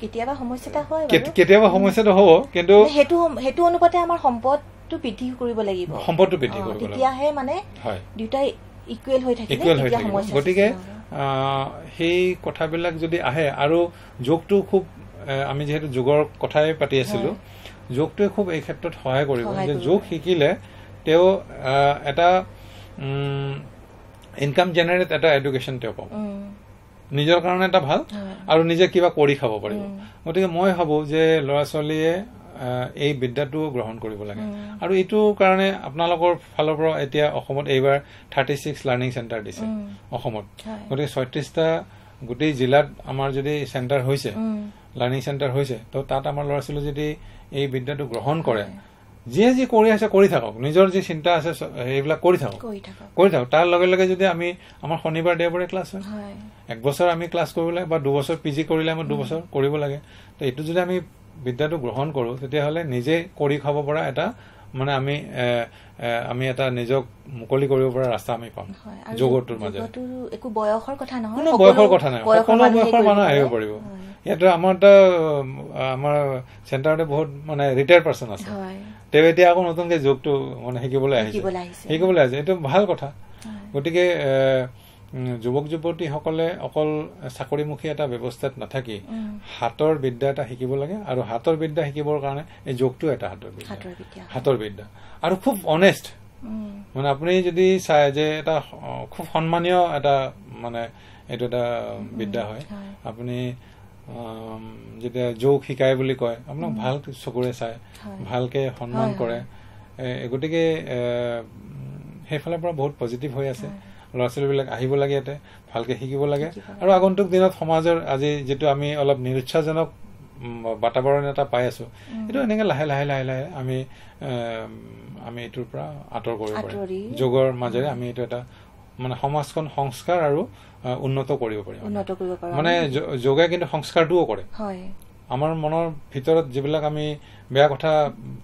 কেতিয়াবা সমস্যা হয় কেতিয়াবা সমস্যাটো হ'ব কিন্তু সেইটো সেইটো অনুপাতে আমাৰ সম্পদটো বৃদ্ধি কৰিব লাগিব। সম্পদটো বৃদ্ধি কৰিব তেতিয়াহে মানে হয়। দুটাই ইকুৱেল হৈ থাকিলে ইকুৱেল হৈ থাকিব। সমস্যা গতিকে সেই কথাবিলাক যদি আহে আৰু যোগটো খুব আমি যিহেতু যোগৰ কথাই পাতি আছিলো যোগটোৱে খুব এই ক্ষেত্ৰত সহায় কৰিব। যে। যোগ শিকিলে তেওঁ এটা ইনকাম জেনেৰেট এটা এডুকেশ্যন তেওঁ পাব। নিজৰ কাৰণে এটা ভাল। আৰু নিজে কিবা কৰি খাব পাৰিব। গতিকে মই ভাবো যে ল'ৰা ছোৱালীয়ে এই বিদ্যাটো গ্ৰহণ কৰিব লাগে। আৰু এইটোৰ কাৰণে আপোনালোকৰ ফালৰ পৰা এতিয়া অসমত এইবাৰ থাৰ্টি ছিক্স লাৰ্ণিং চেণ্টাৰ দিছে। অসমত। গতিকে ছয়ত্ৰিশটা গোটেই জিলাত আমাৰ যদি চেণ্টাৰ হৈছে লাৰ্ণিং চেণ্টাৰ হৈছে তো তাত আমাৰ ল'ৰা ছোৱালী যদি এই বিদ্যাটো গ্ৰহণ কৰে যিয়ে যি কৰি আছে কৰি থাকক। নিজৰ যি চিন্তা আছে সেইবিলাক কৰি থাকক। কৰি থাকক। তাৰ লগে লগে যদি আমি আমাৰ শনিবাৰ দেওবাৰে ক্লাছ হয়। এক বছৰ আমি ক্লাছ কৰিব লাগে বা দুবছৰ পি জি কৰিলে আমাৰ দুবছৰ কৰিব লাগে। তো এইটো যদি আমি বিদ্যাটো গ্ৰহণ কৰো তেতিয়াহ'লে নিজে কৰি খাব পৰা এটা মানে আমি আমি এটা নিজক মুকলি কৰিব পৰা ৰাস্তা আমি পাম। একো বয়সৰ কথা নহয় কোনো বয়সৰ কথা নাই। সকলো বয়সৰ মানুহ আহিব পাৰে। পাৰিব। ইয়াতে আমাৰ এটা আমাৰ চেণ্টাৰতে বহুত মানে ৰিটায়াৰ্ড পাৰ্চন আছে। তেওঁ এতিয়া আকৌ নতুনকে যোগটো মানে শিকিবলৈ আহিছে। শিকিবলৈ আহিছে। এইটো ভাল কথা। গতিকে যুৱক যুৱতীসকলে অকল চাকৰিমুখী এটা ব্যৱস্থাত নাথাকি হাতৰ বিদ্যা এটা শিকিব লাগে আৰু হাতৰ বিদ্যা শিকিবৰ কাৰণে এই যোগটো এটা হাতৰ বিদ্যা। হাতৰ বিদ্যা। আৰু খুব অনেষ্ট মানে আপুনি যদি চাই যে এটা খুব সন্মানীয় এটা মানে এইটো এটা বিদ্যা হয়। আপুনি যেতিয়া যোগ শিকায় বুলি কয় আপোনাক ভাল চকুৰে চায়। ভালকে সন্মান কৰে। গতিকে সেইফালৰ পৰা বহুত পজিটিভ হৈ আছে। ল'ৰা ছোৱালীবিলাক আহিব লাগে ইয়াতে ভালকে শিকিব লাগে। আৰু আগন্তুক দিনত সমাজৰ আজি যিটো আমি অলপ নিৰুৎসাহজনক বাতাবৰণ এটা পাই আছো এইটো এনেকে লাহে লাহে লাহে লাহে আমি আমি এইটোৰ পৰা আঁতৰ কৰিব। পাৰিম। যোগৰ মাজেৰে আমি এইটো এটা মানে সমাজখন সংস্কাৰ আৰু উন্নত কৰিব পাৰিম উন্নত কৰিব পাৰো। মানে যোগে কিন্তু সংস্কাৰটোও কৰে। হয়। আমাৰ মনৰ ভিতৰত যিবিলাক আমি বেয়া কথা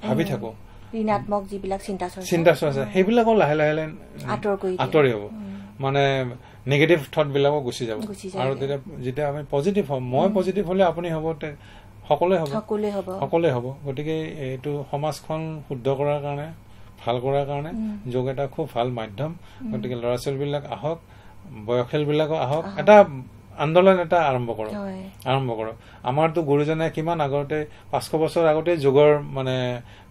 ভাবি থাকো ঋণাত্মক যিবিলাক চিন্তা চৰ্চা। চিন্তা চৰ্চা সেইবিলাকো লাহে লাহে লাহে আঁতৰ হ'ব। মানে নিগেটিভ থট বিলাকো গুচি যাব। আৰু তেতিয়া যেতিয়া আমি পজিটিভ হ'ম মই পজিটিভ হলে আপুনি হ'ব সকলোৱে হ'ব। সকলোৱে হ'ব। গতিকে এইটো সমাজখন শুদ্ধ কৰাৰ কাৰণে ভাল কৰাৰ কাৰণে যোগ এটা খুব ভাল মাধ্যম। গতিকে ল'ৰা ছোৱালীবিলাক আহক। বয়সীয়াল বিলাকো আহক। এটা আন্দোলন এটা আৰম্ভ কৰক। আৰম্ভ কৰক। আমাৰতো গুৰুজনে কিমান আগতে পাঁচশ বছৰ আগতে যোগৰ মানে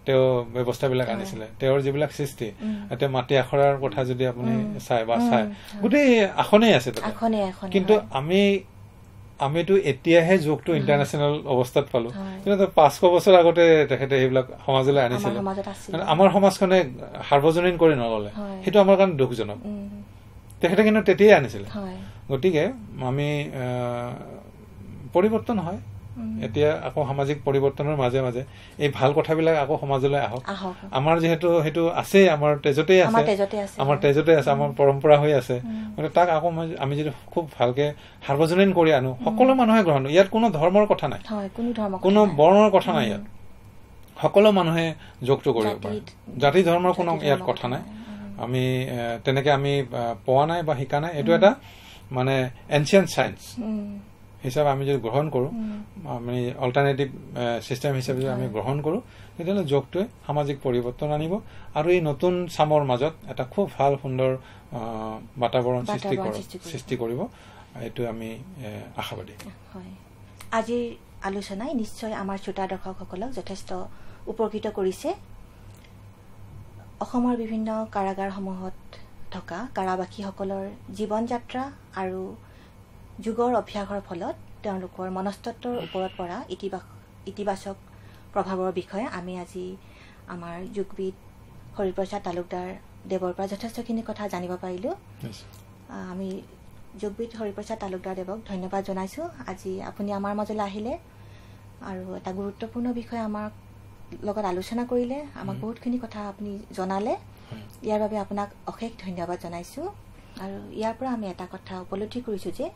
তেওঁ ব্যৱস্থাবিলাক আনিছিলে। তেওঁৰ যিবিলাক সৃষ্টি এতিয়া মাটি আখৰাৰ কথা যদি আপুনি চাই বা চাই গোটেই আসনেই আছে কিন্তু। আমি আমিতো এতিয়াহে যোগটো ইণ্টাৰনেশ্যনেল অৱস্থাত পালো। কিন্তু পাঁচশ বছৰ আগতে তেখেতে সেইবিলাক সমাজলৈ আনিছিলে। আমাৰ সমাজখনে সাৰ্বজনীন কৰি নললে। সেইটো আমাৰ কাৰণে দুখজনক। তেখেতে কিন্তু তেতিয়াই আনিছিলে। গতিকে আমি পৰিৱৰ্তন হয়। এতিয়া আকৌ সামাজিক পৰিৱৰ্তনৰ মাজে মাজে এই ভাল কথাবিলাক আকৌ সমাজলৈ আহক। আমাৰ যিহেতু সেইটো আছেই আমাৰ তেজতেই আছে। তেজতে আছে। আমাৰ তেজতে আছে আমাৰ পৰম্পৰা হৈ আছে। গতিকে তাক আকৌ আমি যদি খুব ভালকে সাৰ্বজনীন কৰি আনো সকলো মানুহে গ্ৰহণ কৰে। ইয়াত কোনো ধৰ্মৰ কথা নাই। কোনো বৰ্ণৰ কথা নাই ইয়াত। সকলো মানুহে যোগটো কৰিব পাৰে। জাতি ধৰ্মৰ কোনো ইয়াত কথা নাই। আমি তেনেকে আমি পোৱা নাই বা শিকা নাই। এইটো এটা মানে এনচিয়েণ্ট চায়েন্স হিচাপে আমি যদি গ্ৰহণ কৰো আমি অল্টাৰনেটিভ চিষ্টেম হিচাপে যদি আমি গ্ৰহণ কৰো তেতিয়াহ'লে যোগটোৱে সামাজিক পৰিৱৰ্তন আনিব আৰু এই নতুন চামৰ মাজত এটা খুব ভাল সুন্দৰ বাতাবৰণ সৃষ্টি সৃষ্টি কৰিব। এইটো আমি আশাবাদী। আজিৰ আলোচনাই নিশ্চয় আমাৰ শ্ৰোতা দৰ্শকসকলক যথেষ্ট উপকৃত কৰিছে। অসমৰ বিভিন্ন কাৰাগাৰসমূহত থকা কাৰাবাসীসকলৰ জীৱন যাত্ৰা আৰু যুগৰ অভ্যাসৰ ফলত তেওঁলোকৰ মনস্তত্বৰ ওপৰত পৰা ইতিবাচক প্ৰভাৱৰ বিষয়ে আমি আজি আমাৰ যোগবিদ হৰিপ্ৰসাদ তালুকদাৰ দেৱৰ পৰা যথেষ্টখিনি কথা জানিব পাৰিলোঁ। আমি যোগবিদ হৰিপ্ৰসাদ তালুকদাৰ দেৱক ধন্যবাদ জনাইছোঁ। আজি আপুনি আমাৰ মাজলৈ আহিলে। আৰু এটা গুৰুত্বপূৰ্ণ বিষয়ে আমাৰ লগত আলোচনা কৰিলে আমাক বহুতখিনি কথা আপুনি জনালে। ইয়াৰ বাবে আপোনাক অশেষ ধন্যবাদ জনাইছোঁ। আৰু ইয়াৰ পৰা আমি এটা কথা উপলব্ধি কৰিছোঁ যে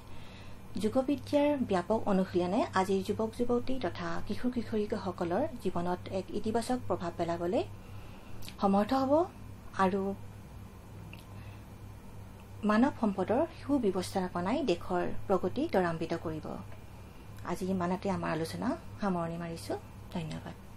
যোগবিদ্যাৰ ব্যাপক অনুশীলনে আজিৰ যুৱক যুৱতী তথা কিশোৰ কিশোৰীসকলৰ জীৱনত এক ইতিবাচক প্ৰভাৱ পেলাবলৈ সমৰ্থ হ'ব আৰু মানৱ সম্পদৰ সুব্যৱস্থাপনাই দেশৰ প্ৰগতি ত্বৰান্বিত কৰিব। আজি ইমানতে আমাৰ আলোচনা সামৰণি মাৰিছোঁ। ধন্যবাদ।